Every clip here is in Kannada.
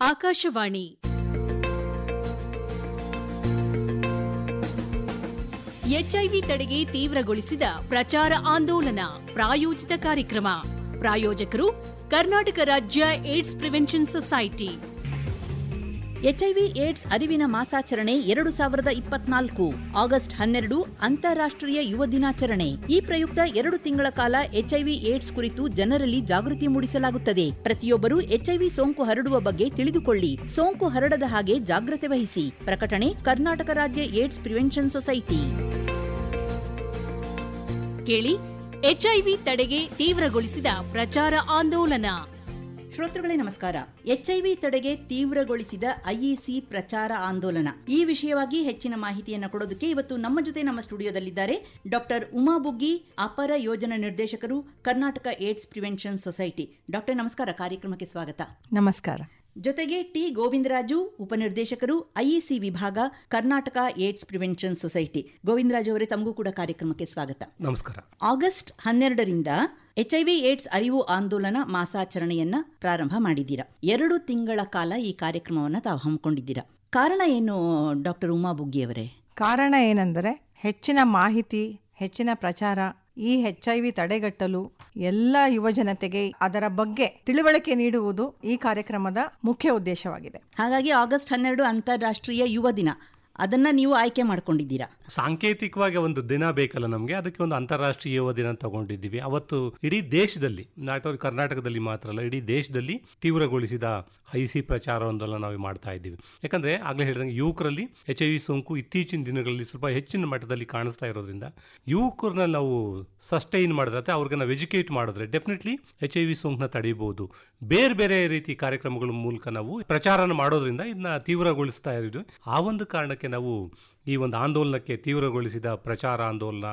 ಆಕಾಶವಾಣಿ. ಎಚ್ಐವಿ ತಡೆಗೆ ತೀವ್ರಗೊಳಿಸಿದ ಪ್ರಚಾರ ಆಂದೋಲನ ಪ್ರಾಯೋಜಿತ ಕಾರ್ಯಕ್ರಮ. ಪ್ರಾಯೋಜಕರು ಕರ್ನಾಟಕ ರಾಜ್ಯ AIDS prevention society. HIV AIDS ಅರಿವಿನ ಮಾಸಾಚರಣೆ ಎರಡು ಸಾವಿರದ ಇಪ್ಪತ್ನಾಲ್ಕು. ಆಗಸ್ಟ್ ಹನ್ನೆರಡು ಅಂತಾರಾಷ್ಟ್ರೀಯ ಯುವ ದಿನಾಚರಣೆ. ಈ ಪ್ರಯುಕ್ತ ಎರಡು ತಿಂಗಳ ಕಾಲ ಎಚ್ಐವಿ ಏಡ್ಸ್ ಕುರಿತು ಜನರಲ್ಲಿ ಜಾಗೃತಿ ಮೂಡಿಸಲಾಗುತ್ತದೆ. ಪ್ರತಿಯೊಬ್ಬರು ಎಚ್ಐವಿ ಸೋಂಕು ಹರಡುವ ಬಗ್ಗೆ ತಿಳಿದುಕೊಳ್ಳಿ. ಸೋಂಕು ಹರಡದ ಹಾಗೆ ಜಾಗ್ರತೆ ವಹಿಸಿ. ಪ್ರಕಟಣೆ ಕರ್ನಾಟಕ ರಾಜ್ಯ ಏಡ್ಸ್ ಪ್ರಿವೆನ್ಷನ್ ಸೊಸೈಟಿ. ಕೇಳಿ, ಎಚ್ಐವಿ ತಡೆಗೆ ತೀವ್ರಗೊಳಿಸಿದ ಪ್ರಚಾರ ಆಂದೋಲನ. ಶ್ರೋತೃಗಳೇ ನಮಸ್ಕಾರ. ಎಚ್ಐವಿ ತಡೆಗೆ ತೀವ್ರಗೊಳಿಸಿದ ಐಇಸಿ ಪ್ರಚಾರ ಆಂದೋಲನ. ಈ ವಿಷಯವಾಗಿ ಹೆಚ್ಚಿನ ಮಾಹಿತಿಯನ್ನು ಕೊಡೋದಕ್ಕೆ ಇವತ್ತು ನಮ್ಮ ಜೊತೆ ನಮ್ಮ ಸ್ಟುಡಿಯೋದಲ್ಲಿದ್ದಾರೆ ಡಾಕ್ಟರ್ ಉಮಾ ಬುಗ್ಗಿ ಅಪರ ಯೋಜನಾ ನಿರ್ದೇಶಕರು Karnataka AIDS prevention society. Doctor ನಮಸ್ಕಾರ. ಕಾರ್ಯಕ್ರಮಕ್ಕೆ ಸ್ವಾಗತ. ನಮಸ್ಕಾರ. ಜೊತೆಗೆ ಟಿ ಗೋವಿಂದರಾಜು ಉಪನಿರ್ದೇಶಕರು ಐಇಸಿ ವಿಭಾಗ Karnataka AIDS prevention society. Govindaraju ಅವರೇ ತಮಗೂ ಕೂಡ ಕಾರ್ಯಕ್ರಮಕ್ಕೆ ಸ್ವಾಗತ. ನಮಸ್ಕಾರ. ಆಗಸ್ಟ್ ಹನ್ನೆರಡರಿಂದ ಎಚ್ಐವಿ ಏಡ್ಸ್ ಅರಿವು ಆಂದೋಲನ ಮಾಸಾಚರಣೆಯನ್ನ ಪ್ರಾರಂಭ ಮಾಡಿದ್ದೀರಾ? ಎರಡು ತಿಂಗಳ ಕಾಲ ಈ ಕಾರ್ಯಕ್ರಮವನ್ನು ತಾವು ಹಮ್ಮಿಕೊಂಡಿದ್ದೀರಾ? ಕಾರಣ ಏನು ಡಾಕ್ಟರ್ ಉಮಾ ಬುಗ್ಗಿಯವರೇ ಕಾರಣ ಏನೆಂದರೆ ಹೆಚ್ಚಿನ ಮಾಹಿತಿ ಹೆಚ್ಚಿನ ಪ್ರಚಾರ ಈ ಎಚ್ ಐ ವಿ ತಡೆಗಟ್ಟಲು ಎಲ್ಲ ಯುವ ಜನತೆಗೆ ಅದರ ಬಗ್ಗೆ ತಿಳುವಳಿಕೆ ನೀಡುವುದು ಈ ಕಾರ್ಯಕ್ರಮದ ಮುಖ್ಯ ಉದ್ದೇಶವಾಗಿದೆ. ಹಾಗಾಗಿ ಆಗಸ್ಟ್ ಹನ್ನೆರಡು ಅಂತಾರಾಷ್ಟ್ರೀಯ ಯುವ ದಿನ. ಅದನ್ನ ನೀವು ಆಯ್ಕೆ ಮಾಡ್ಕೊಂಡಿದ್ದೀರಾ? ಸಾಂಕೇತಿಕವಾಗಿ ಒಂದು ದಿನ ಬೇಕಲ್ಲ ನಮಗೆ. ಅದಕ್ಕೆ ಒಂದು ಅಂತಾರಾಷ್ಟ್ರೀಯ ಯುವ ದಿನ ತಗೊಂಡಿದ್ದೀವಿ. ಅವತ್ತು ಇಡೀ ದೇಶದಲ್ಲಿ, ನಾಟ್ ಕರ್ನಾಟಕದಲ್ಲಿ ಮಾತ್ರ ಅಲ್ಲ, ಇಡೀ ದೇಶದಲ್ಲಿ ತೀವ್ರಗೊಳಿಸಿದ ಐಸಿ ಪ್ರಚಾರವೊಂದೆಲ್ಲ ನಾವು ಮಾಡ್ತಾ ಇದ್ದೀವಿ. ಯಾಕಂದ್ರೆ ಆಗ್ಲೇ ಹೇಳಿದಂಗೆ ಯುವಕರಲ್ಲಿ ಎಚ್ ಐ ವಿ ಸೋಂಕು ಇತ್ತೀಚಿನ ದಿನಗಳಲ್ಲಿ ಸ್ವಲ್ಪ ಹೆಚ್ಚಿನ ಮಟ್ಟದಲ್ಲಿ ಕಾಣಿಸ್ತಾ ಇರೋದ್ರಿಂದ ಯುವಕರನ್ನ ನಾವು ಸಸ್ಟೈನ್ ಮಾಡಿದ್ರೆ ಅವ್ರಿಗೆ ನಾವು ಎಜುಕೇಟ್ ಮಾಡಿದ್ರೆ ಡೆಫಿನೆಟ್ಲಿ ಎಚ್ ಐ ವಿ ಸೋಂಕನ್ನ ತಡೀಬಹುದು. ಬೇರೆ ಬೇರೆ ರೀತಿ ಕಾರ್ಯಕ್ರಮಗಳ ಮೂಲಕ ನಾವು ಪ್ರಚಾರನ ಮಾಡೋದ್ರಿಂದ ಇದನ್ನ ತೀವ್ರಗೊಳಿಸ್ತಾ ಇರೋದು ಆ ಒಂದು ಕಾರಣಕ್ಕೆ ನಾವು ಈ ಒಂದು ಆಂದೋಲನಕ್ಕೆ ತೀವ್ರಗೊಳಿಸಿದ ಪ್ರಚಾರ ಆಂದೋಲನ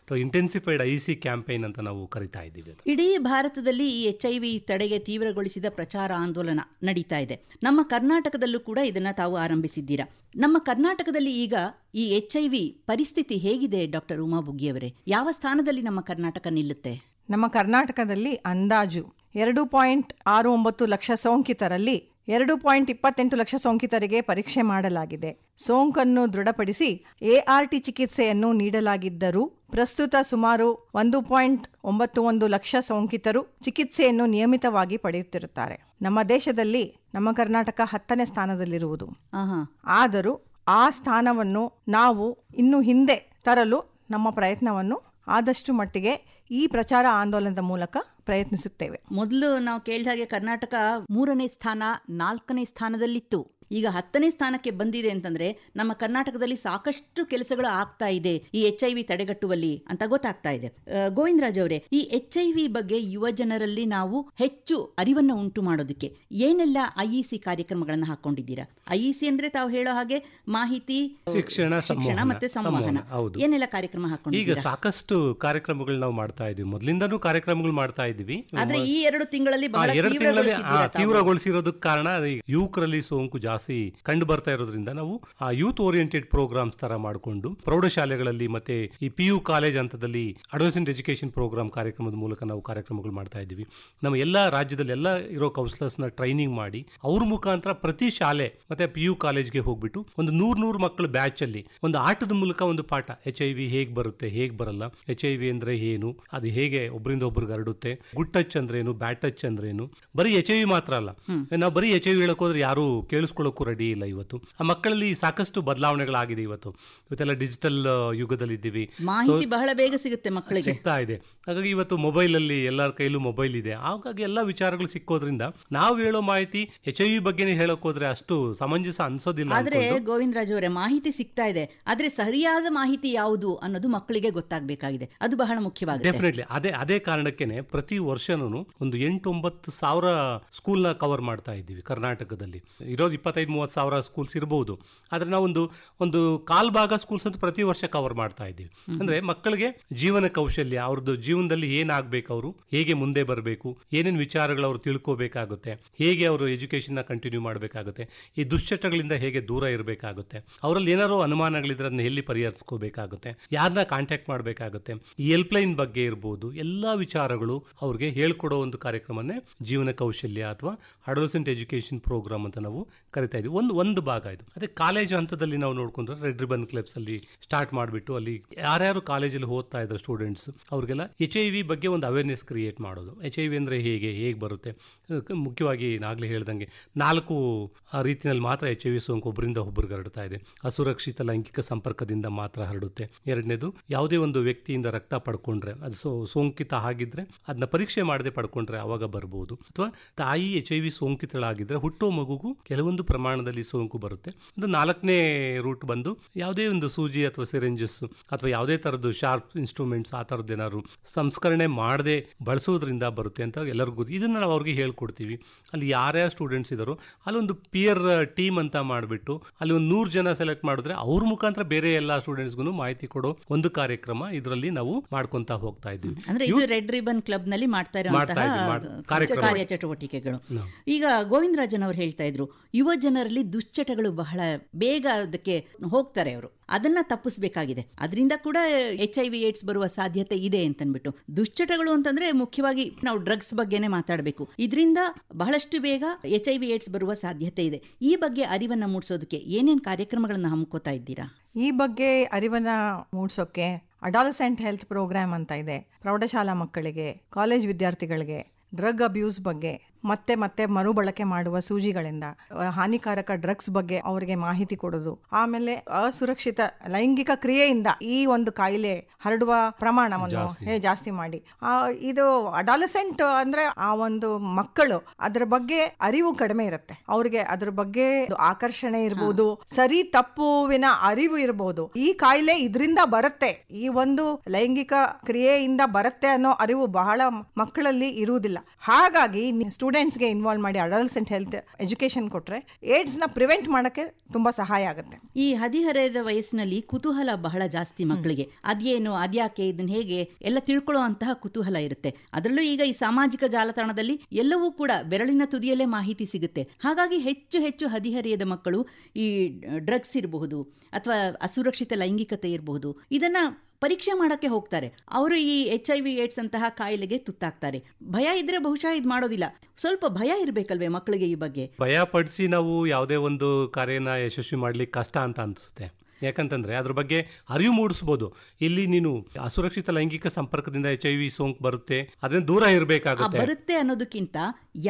ಅಥವಾ ಇಂಟೆನ್ಸಿಫೈಡ್ ಐ ಸಿ ಕ್ಯಾಂಪೇನ್ ಅಂತ ನಾವು ಕರಿತಾ ಇದ್ದೀವಿ. ಇಡೀ ಭಾರತದಲ್ಲಿ ಈ ಎಚ್ ಐ ವಿ ತಡೆಗೆ ತೀವ್ರಗೊಳಿಸಿದ ಪ್ರಚಾರ ಆಂದೋಲನ ನಡೀತಾ ಇದೆ. ನಮ್ಮ ಕರ್ನಾಟಕದಲ್ಲೂ ಕೂಡ ಇದನ್ನ ತಾವು ಆರಂಭಿಸಿದ್ದೀರಾ? ನಮ್ಮ ಕರ್ನಾಟಕದಲ್ಲಿ ಈಗ ಈ ಎಚ್ ಐ ವಿ ಪರಿಸ್ಥಿತಿ ಹೇಗಿದೆ ಡಾಕ್ಟರ್ ಉಮಾ ಬುಗ್ಗಿಯವರೇ? ಯಾವ ಸ್ಥಾನದಲ್ಲಿ ನಮ್ಮ ಕರ್ನಾಟಕ ನಿಲ್ಲುತ್ತೆ? ನಮ್ಮ ಕರ್ನಾಟಕದಲ್ಲಿ ಅಂದಾಜು ಎರಡು ಪಾಯಿಂಟ್ ಆರು ಒಂಬತ್ತು ಲಕ್ಷ ಸೋಂಕಿತರಲ್ಲಿ ಎರಡು ಪಾಯಿಂಟ್ ಇಪ್ಪತ್ತೆಂಟು ಲಕ್ಷ ಸೋಂಕಿತರಿಗೆ ಪರೀಕ್ಷೆ ಮಾಡಲಾಗಿದೆ. ಸೋಂಕನ್ನು ದೃಢಪಡಿಸಿ ಎಆರ್ಟಿ ಚಿಕಿತ್ಸೆಯನ್ನು ನೀಡಲಾಗಿದ್ದರೂ ಪ್ರಸ್ತುತ ಸುಮಾರು ಒಂದು ಪಾಯಿಂಟ್ ಒಂಬತ್ತು ಒಂದು ಲಕ್ಷ ಸೋಂಕಿತರು ಚಿಕಿತ್ಸೆಯನ್ನು ನಿಯಮಿತವಾಗಿ ಪಡೆಯುತ್ತಿರುತ್ತಾರೆ. ನಮ್ಮ ದೇಶದಲ್ಲಿ ನಮ್ಮ ಕರ್ನಾಟಕ ಹತ್ತನೇ ಸ್ಥಾನದಲ್ಲಿರುವುದು. ಆಹಾ. ಆದರೂ ಆ ಸ್ಥಾನವನ್ನು ನಾವು ಇನ್ನು ಹಿಂದೆ ತರಲು ನಮ್ಮ ಪ್ರಯತ್ನವನ್ನು ಆದಷ್ಟು ಮಟ್ಟಿಗೆ ಈ ಪ್ರಚಾರ ಆಂದೋಲನದ ಮೂಲಕ ಪ್ರಯತ್ನಿಸುತ್ತೇವೆ. ಮೊದಲು ನಾವು ಕೇಳಿದ ಹಾಗೆ ಕರ್ನಾಟಕ ಮೂರನೇ ಸ್ಥಾನ ನಾಲ್ಕನೇ ಸ್ಥಾನದಲ್ಲಿತ್ತು. ಈಗ ಹತ್ತನೇ ಸ್ಥಾನಕ್ಕೆ ಬಂದಿದೆ ಅಂತಂದ್ರೆ ನಮ್ಮ ಕರ್ನಾಟಕದಲ್ಲಿ ಸಾಕಷ್ಟು ಕೆಲಸಗಳು ಆಗ್ತಾ ಇದೆ ಈ ಎಚ್ ಐ ವಿ ತಡೆಗಟ್ಟುವಲ್ಲಿ ಅಂತ ಗೊತ್ತಾಗ್ತಾ ಇದೆ. ಗೋವಿಂದರಾಜ್ ಅವರೇ ಈ ಎಚ್ ಐ ವಿ ಬಗ್ಗೆ ಯುವ ಜನರಲ್ಲಿ ನಾವು ಹೆಚ್ಚು ಅರಿವನ್ನ ಉಂಟು ಮಾಡೋದಕ್ಕೆ ಏನೆಲ್ಲ ಐ ಇ ಸಿ ಕಾರ್ಯಕ್ರಮಗಳನ್ನ ಹಾಕೊಂಡಿದ್ದೀರಾ? ಐ ಇ ಸಿ ಅಂದ್ರೆ ತಾವು ಹೇಳೋ ಹಾಗೆ ಮಾಹಿತಿ ಶಿಕ್ಷಣ, ಶಿಕ್ಷಣ ಮತ್ತೆ ಸಂವಹನ. ಏನೆಲ್ಲ ಕಾರ್ಯಕ್ರಮ ಈಗ ಸಾಕಷ್ಟು ಕಾರ್ಯಕ್ರಮಗಳು ನಾವು ಮಾಡ್ತಾ ಇದೀವಿ ಮೊದಲಿಂದನೂ ಕಾರ್ಯಕ್ರಮಗಳು ಮಾಡ್ತಾ ಇದೀವಿ ಆದ್ರೆ ಈ ಎರಡು ತಿಂಗಳಲ್ಲಿ ಬಹಳ. ತೀವ್ರಗೊಳಿಸಿರೋದಕ್ಕೆ ಕಾರಣ ಯುವಕರಲ್ಲಿ ಸೋಂಕು ಜಾಸ್ತಿ ಕಂಡು ಬರ್ತಾ ಇರೋದ್ರಿಂದ ನಾವು ಆ ಯೂತ್ ಓರಿಯೆಂಟೆಡ್ ಪ್ರೋಗ್ರಾಮ್ಸ್ ತರ ಮಾಡಿಕೊಂಡು ಪ್ರೌಢಶಾಲೆಗಳಲ್ಲಿ ಮತ್ತೆ ಈ ಪಿ ಯು ಕಾಲೇಜ್ ಹಂತದಲ್ಲಿ ಅಡೋಸೆಂಟ್ ಎಜುಕೇಶನ್ ಪ್ರೋಗ್ರಾಮ್ ಕಾರ್ಯಕ್ರಮದ ಮೂಲಕ ನಾವು ಕಾರ್ಯಕ್ರಮಗಳು ಮಾಡ್ತಾ ಇದ್ದೀವಿ. ನಮ್ಮ ಎಲ್ಲ ರಾಜ್ಯದಲ್ಲಿ ಎಲ್ಲ ಇರೋ ಕೌನ್ಸಿಲರ್ಸ್ನ ಟ್ರೈನಿಂಗ್ ಮಾಡಿ ಅವ್ರ ಮುಖಾಂತರ ಪ್ರತಿ ಶಾಲೆ ಮತ್ತೆ ಪಿ ಯು ಕಾಲೇಜ್ಗೆ ಹೋಗ್ಬಿಟ್ಟು ಒಂದು ನೂರ್ ನೂರು ಮಕ್ಕಳು ಬ್ಯಾಚ್ ಅಲ್ಲಿ ಒಂದು ಆಟದ ಮೂಲಕ ಒಂದು ಪಾಠ ಎಚ್ ಐ ವಿ ಹೇಗ್ ಬರುತ್ತೆ ಹೇಗ್ ಬರಲ್ಲ ಎಚ್ ಐ ವಿ ಅಂದ್ರೆ ಏನು ಅದು ಹೇಗೆ ಒಬ್ಬರಿಂದ ಒಬ್ರಿಗೆ ಹರಡುತ್ತೆ ಗುಡ್ ಟಚ್ ಅಂದ್ರೆ ಏನು ಬ್ಯಾಡ್ ಟಚ್ ಅಂದ್ರೆ ಏನು ಬರೀ ಎಚ್ ಐ ವಿ ಮಾತ್ರ ಅಲ್ಲ. ನಾವು ಬರೀ ಎಚ್ ಐ ವಿ ಹೇಳಕ್ ಹೋದ್ರೆ ಯಾರು ಕೇಳಿಸ್ಕೊಳ್ಳೋಕ್ಕೂ ರೆಡಿ ಇಲ್ಲ ಇವತ್ತು. ಆ ಮಕ್ಕಳಲ್ಲಿ ಸಾಕಷ್ಟು ಬದಲಾವಣೆಗಳಾಗಿದೆ ಇವತ್ತು. ಇವತ್ತೆಲ್ಲ ಡಿಜಿಟಲ್ ಯುಗದಲ್ಲಿ ಇದ್ದೀವಿ ಮಾಹಿತಿ ಬಹಳ ಬೇಗ ಸಿಗುತ್ತೆ ಮಕ್ಕಳಿಗೆ. ಸಿಗ್ತಾ ಇದೆ. ಹಾಗಾಗಿ ಇವತ್ತು ಮೊಬೈಲ್ ಅಲ್ಲಿ ಎಲ್ಲರ ಕೈಲೂ ಮೊಬೈಲ್ ಇದೆ. ಹಾಗಾಗಿ ಎಲ್ಲ ವಿಚಾರಗಳು ಸಿಕ್ಕೋದ್ರಿಂದ ನಾವು ಹೇಳೋ ಮಾಹಿತಿ ಎಚ್ ಐ ವಿ ಬಗ್ಗೆನೇ ಹೇಳಕ್ ಹೋದ್ರೆ ಅಷ್ಟು ಸಮಂಜಸ ಅನ್ಸೋದಿಲ್ಲ ಆದ್ರೆ ಗೋವಿಂದ ಗೋವಿಂದರಾಜ್ ಅವರೇ ಮಾಹಿತಿ ಸಿಗ್ತಾ ಇದೆ. ಆದ್ರೆ ಸರಿಯಾದ ಮಾಹಿತಿ ಯಾವುದು ಅನ್ನೋದು ಮಕ್ಕಳಿಗೆ ಗೊತ್ತಾಗಬೇಕಾಗಿದೆ. ಅದು ಬಹಳ ಮುಖ್ಯವಾಗಿದೆ ಡೆಫಿನೆಟ್ಲಿ ಅದೇ ಅದೇ ಕಾರಣಕ್ಕೇನೆ ಪ್ರತಿ ವರ್ಷನೂ ಒಂದು ಎಂಟು ಒಂಬತ್ತು ಸಾವಿರ ಸ್ಕೂಲ್ನ ಕವರ್ ಮಾಡ್ತಾ ಇದ್ದೀವಿ ಕರ್ನಾಟಕದಲ್ಲಿ. ಇರೋದು ಇಪ್ಪತ್ನಾಲ್ಕು ಇಪ್ಪತ್ತೈದು ಮೂವತ್ತು ಸಾವಿರ ಸ್ಕೂಲ್ಸ್ ಇರಬಹುದು ಆದರೆ ನಾವೊಂದು ಒಂದು ಕಾಲ್ ಭಾಗ ಸ್ಕೂಲ್ಸ್ ಅಂತ ಪ್ರತಿ ವರ್ಷ ಕವರ್ ಮಾಡ್ತಾ ಇದ್ದೀವಿ. ಅಂದ್ರೆ ಮಕ್ಕಳಿಗೆ ಜೀವನ ಕೌಶಲ್ಯ ಅವ್ರದ್ದು ಜೀವನದಲ್ಲಿ ಏನಾಗಬೇಕು ಅವರು ಹೇಗೆ ಮುಂದೆ ಬರಬೇಕು ಏನೇನು ವಿಚಾರಗಳು ಅವರು ತಿಳ್ಕೋಬೇಕಾಗುತ್ತೆ ಹೇಗೆ ಅವರು ಎಜುಕೇಷನ್ನ ಕಂಟಿನ್ಯೂ ಮಾಡಬೇಕಾಗುತ್ತೆ ಈ ದುಶ್ಚಟಗಳಿಂದ ಹೇಗೆ ದೂರ ಇರಬೇಕಾಗುತ್ತೆ ಅವರಲ್ಲಿ ಏನಾರೋ ಅನುಮಾನಗಳಿದ್ರೆ ಅದನ್ನ ಎಲ್ಲಿ ಪರಿಹರಿಸ್ಕೋಬೇಕಾಗುತ್ತೆ ಯಾರನ್ನ ಕಾಂಟ್ಯಾಕ್ಟ್ ಮಾಡಬೇಕಾಗುತ್ತೆ ಈ ಹೆಲ್ಪ್ ಲೈನ್ ಬಗ್ಗೆ ಇರ್ಬೋದು ಎಲ್ಲ ವಿಚಾರಗಳು ಅವ್ರಿಗೆ ಹೇಳ್ಕೊಡೋ ಒಂದು ಕಾರ್ಯಕ್ರಮನೇ ಜೀವನ ಕೌಶಲ್ಯ ಅಥವಾ ಅಡೋಸೆಂಟ್ ಎಜುಕೇಷನ್ ಪ್ರೋಗ್ರಾಮ್ ಅಂತ ನಾವು ಕರಿತಾ ಇದ್ವಿ. ಒಂದು ಒಂದು ಭಾಗ ಇದು. ಅದೇ ಕಾಲೇಜು ಹಂತದಲ್ಲಿ ನಾವು ನೋಡ್ಕೊಂಡ್ರೆ ರೆಡ್ ರಿಬನ್ ಕ್ಲಬ್ಸ್ ಅಲ್ಲಿ ಸ್ಟಾರ್ಟ್ ಮಾಡಿಬಿಟ್ಟು ಅಲ್ಲಿ ಯಾರ್ಯಾರು ಕಾಲೇಜಲ್ಲಿ ಓದ್ತಾ ಇದ್ದಾರೆ ಸ್ಟೂಡೆಂಟ್ಸ್ ಅವ್ರಿಗೆಲ್ಲ ಎಚ್ ಐ ವಿ ಬಗ್ಗೆ ಒಂದು ಅವೇರ್ನೆಸ್ ಕ್ರಿಯೇಟ್ ಮಾಡೋದು. ಎಚ್ ಐ ವಿ ಅಂದರೆ ಹೇಗೆ ಹೇಗೆ ಬರುತ್ತೆ? ಮುಖ್ಯವಾಗಿ ನಾಗಲೇ ಹೇಳ್ದಂಗೆ ನಾಲ್ಕು ರೀತಿಯಲ್ಲಿ ಮಾತ್ರ ಎಚ್ ಐ ವಿ ಸೋಂಕು ಒಬ್ಬರಿಂದ ಒಬ್ಬರಿಗೆ ಹರಡ್ತಾ ಇದೆ. ಅಸುರಕ್ಷಿತ ಲೈಂಗಿಕ ಸಂಪರ್ಕದಿಂದ ಮಾತ್ರ ಹರಡುತ್ತೆ. ಎರಡನೇದು, ಯಾವುದೇ ಒಂದು ವ್ಯಕ್ತಿಯಿಂದ ರಕ್ತ ಪಡ್ಕೊಂಡ್ರೆ, ಅದು ಸೋ, ಸೋಂಕಿತ ಆಗಿದ್ರೆ ಅದನ್ನ ಪರೀಕ್ಷೆ ಮಾಡದೆ ಪಡ್ಕೊಂಡ್ರೆ ಅವಾಗ ಬರಬಹುದು ಅಥವಾ ತಾಯಿ ಎಚ್ ಐ ವಿ ಸೋಂಕಿತಳಾಗಿದ್ರೆ ಹುಟ್ಟೋ ಮಗುಗೂ ಕೆಲವೊಂದು ಪ್ರಮಾಣದಲ್ಲಿ ಸೋಂಕು ಬರುತ್ತೆ. ಒಂದು ನಾಲ್ಕನೇ ರೂಟ್ ಬಂದು ಯಾವುದೇ ಒಂದು ಸೂಜಿ ಅಥವಾ ಸಿರೆಂಜಸ್ ಅಥವಾ ಯಾವುದೇ ಥರದ್ದು ಶಾರ್ಪ್ ಇನ್ಸ್ಟ್ರೂಮೆಂಟ್ಸ್ ಆ ಥರದ್ದು ಏನಾದ್ರು ಸಂಸ್ಕರಣೆ ಮಾಡದೆ ಬಳಸೋದ್ರಿಂದ ಬರುತ್ತೆ ಅಂತ ಎಲ್ಲರಿಗೂ. ಇದನ್ನ ನಾವು ಅವ್ರಿಗೆ ಹೇಳ್ಕೊಡ್ತೀವಿ. ಅಲ್ಲಿ ಯಾರ್ಯಾರು ಸ್ಟೂಡೆಂಟ್ಸ್ ಇದ್ದಾರೋ ಅಲ್ಲೊಂದು ಪಿಯರ್ ಟೀಮ್ ಅಂತ ಮಾಡಿಬಿಟ್ಟು ಅಲ್ಲಿ ಒಂದು ನೂರು ಜನ ಸೆಲೆಕ್ಟ್ ಮಾಡಿದ್ರೆ ಅವ್ರ ಮುಖಾಂತರ ಬೇರೆ ಎಲ್ಲ ಸ್ಟೂಡೆಂಟ್ಸ್ಗೂ ಮಾಹಿತಿ ಕೊಡೋ ಒಂದು ಕಾರ್ಯಕ್ರಮ ಇದರಲ್ಲಿ ನಾವು ಮಾಡ್ಕೊಂತ ಹೋಗ್ತಾ ಇದ್ದೀವಿ. ಅಂದ್ರೆ ಇದು ರೆಡ್ ರಿಬನ್ ಕ್ಲಬ್ನಲ್ಲಿ ಮಾಡ್ತಾ ಇದ್ದೀವಿ, ಕಾರ್ಯಚಟುವಟಿಕೆಗಳು. ಈಗ ಗೋವಿಂದರಾಜನ್ ಅವರು ಹೇಳ್ತಾ ಇದ್ರು ಯುವ ಜನರಲ್ಲಿ ದುಶ್ಚಟಗಳು ಬಹಳ ಬೇಗ ಅದಕ್ಕೆ ಹೋಗ್ತಾರೆ ಅವರು. ಅದನ್ನ ತಪ್ಪಿಸ್ಬೇಕಾಗಿದೆ. ಅದರಿಂದ ಕೂಡ ಎಚ್ ಐ ವಿ ಏಡ್ಸ್ ಬರುವ ಸಾಧ್ಯತೆ ಇದೆ ಅಂತನ್ಬಿಟ್ಟು. ದುಶ್ಚಟಗಳು ಅಂತಂದ್ರೆ ಮುಖ್ಯವಾಗಿ ನಾವು ಡ್ರಗ್ಸ್ ಬಗ್ಗೆನೇ ಮಾತಾಡಬೇಕು. ಇದರಿಂದ ಬಹಳಷ್ಟು ಬೇಗ ಎಚ್ ಐ ವಿ ಏಡ್ಸ್ ಬರುವ ಸಾಧ್ಯತೆ ಇದೆ. ಈ ಬಗ್ಗೆ ಅರಿವನ್ನ ಮೂಡಿಸೋದಕ್ಕೆ ಏನೇನ್ ಕಾರ್ಯಕ್ರಮಗಳನ್ನ ಹಮ್ಕೋತಾ ಇದ್ದೀರಾ? ಈ ಬಗ್ಗೆ ಅರಿವನ್ನ ಮೂಡಿಸೋಕೆ ಅಡಾಲಸೆಂಟ್ ಹೆಲ್ತ್ ಪ್ರೋಗ್ರಾಮ್ ಅಂತ ಇದೆ. ಪ್ರೌಢಶಾಲಾ ಮಕ್ಕಳಿಗೆ ಕಾಲೇಜ್ ವಿದ್ಯಾರ್ಥಿಗಳಿಗೆ ಡ್ರಗ್ ಅಬ್ಯೂಸ್ ಬಗ್ಗೆ ಮತ್ತೆ ಮತ್ತೆ ಮರುಬಳಕೆ ಮಾಡುವ ಸೂಜಿಗಳಿಂದ ಹಾನಿಕಾರಕ ಡ್ರಗ್ಸ್ ಬಗ್ಗೆ ಅವರಿಗೆ ಮಾಹಿತಿ ಕೊಡೋದು. ಆಮೇಲೆ ಅಸುರಕ್ಷಿತ ಲೈಂಗಿಕ ಕ್ರಿಯೆಯಿಂದ ಈ ಒಂದು ಕಾಯಿಲೆ ಹರಡುವ ಪ್ರಮಾಣವನ್ನು ಹೇ ಜಾಸ್ತಿ ಮಾಡಿ. ಇದು ಅಡಾಲಸೆಂಟ್ ಅಂದ್ರೆ ಆ ಒಂದು ಮಕ್ಕಳು ಅದರ ಬಗ್ಗೆ ಅರಿವು ಕಡಿಮೆ ಇರುತ್ತೆ. ಅವ್ರಿಗೆ ಅದ್ರ ಬಗ್ಗೆ ಆಕರ್ಷಣೆ ಇರಬಹುದು ಸರಿ ತಪ್ಪುವಿನ ಅರಿವು ಇರಬಹುದು ಈ ಕಾಯಿಲೆ ಇದರಿಂದ ಬರುತ್ತೆ. ಈ ಒಂದು ಲೈಂಗಿಕ ಕ್ರಿಯೆಯಿಂದ ಬರುತ್ತೆ ಅನ್ನೋ ಅರಿವು ಬಹಳ ಮಕ್ಕಳಲ್ಲಿ ಇರುವುದಿಲ್ಲ. ಹಾಗಾಗಿ ಸ್ಟೂಡೆಂಟ್ಸ್ಗೆ ಇನ್ವಾಲ್ವ್ ಮಾಡಿ ಅಡಲ್ಸೆಂಟ್ ಹೆಲ್ತ್ ಎಜುಕೇಶನ್ ಕೊಟ್ಟರೆ ಏಡ್ಸ್ನ ಪ್ರಿವೆಂಟ್ ಮಾಡೋಕ್ಕೆ ತುಂಬ ಸಹಾಯ ಆಗುತ್ತೆ. ಈ ಹದಿಹರೆಯದ ವಯಸ್ಸಿನಲ್ಲಿ ಕುತೂಹಲ ಬಹಳ ಜಾಸ್ತಿ ಮಕ್ಕಳಿಗೆ. ಅದೇನು ಅದ್ಯಾಕೆ ಇದನ್ನ ಹೇಗೆ ಎಲ್ಲ ತಿಳ್ಕೊಳ್ಳೋ ಅಂತಹ ಕುತೂಹಲ ಇರುತ್ತೆ. ಅದರಲ್ಲೂ ಈಗ ಈ ಸಾಮಾಜಿಕ ಜಾಲತಾಣದಲ್ಲಿ ಎಲ್ಲವೂ ಕೂಡ ಬೆರಳಿನ ತುದಿಯಲ್ಲೇ ಮಾಹಿತಿ ಸಿಗುತ್ತೆ. ಹಾಗಾಗಿ ಹೆಚ್ಚು ಹೆಚ್ಚು ಹದಿಹರೆಯದ ಮಕ್ಕಳು ಈ ಡ್ರಗ್ಸ್ ಇರಬಹುದು ಅಥವಾ ಅಸುರಕ್ಷಿತ ಲೈಂಗಿಕತೆ ಇರಬಹುದು ಇದನ್ನ ಪರೀಕ್ಷೆ ಮಾಡಕ್ಕೆ ಹೋಗ್ತಾರೆ. ಅವರು ಈ ಎಚ್ ಐ ವಿ ಏಡ್ಸ್ ಅಂತಹ ಕಾಯಿಲೆಗೆ ತುತ್ತಾಗ್ತಾರೆ. ಭಯ ಇದ್ರೆ ಬಹುಶಃ ಇದು ಮಾಡೋದಿಲ್ಲ. ಸ್ವಲ್ಪ ಭಯ ಇರಬೇಕಲ್ವೇ ಮಕ್ಕಳಿಗೆ ಈ ಬಗ್ಗೆ? ಭಯ ಪಡಿಸಿ ನಾವು ಯಾವುದೇ ಒಂದು ಕಾರ್ಯನ ಯಶಸ್ವಿ ಮಾಡ್ಲಿಕ್ಕೆ ಕಷ್ಟ ಅಂತ ಅನಿಸುತ್ತೆ. ಯಾಕಂತಂದ್ರೆ ಅದ್ರ ಬಗ್ಗೆ ಅರಿವು ಮೂಡಿಸ್ಬೋದು. ಇಲ್ಲಿ ನೀನು ಅಸುರಕ್ಷಿತ ಲೈಂಗಿಕ ಸಂಪರ್ಕದಿಂದ ಎಚ್ ಐ ವಿ ಸೋಂಕು ಬರುತ್ತೆ. ಅದನ್ನ ದೂರ ಇರಬೇಕಾಗುತ್ತೆ. ಬರುತ್ತೆ ಅನ್ನೋದಕ್ಕಿಂತ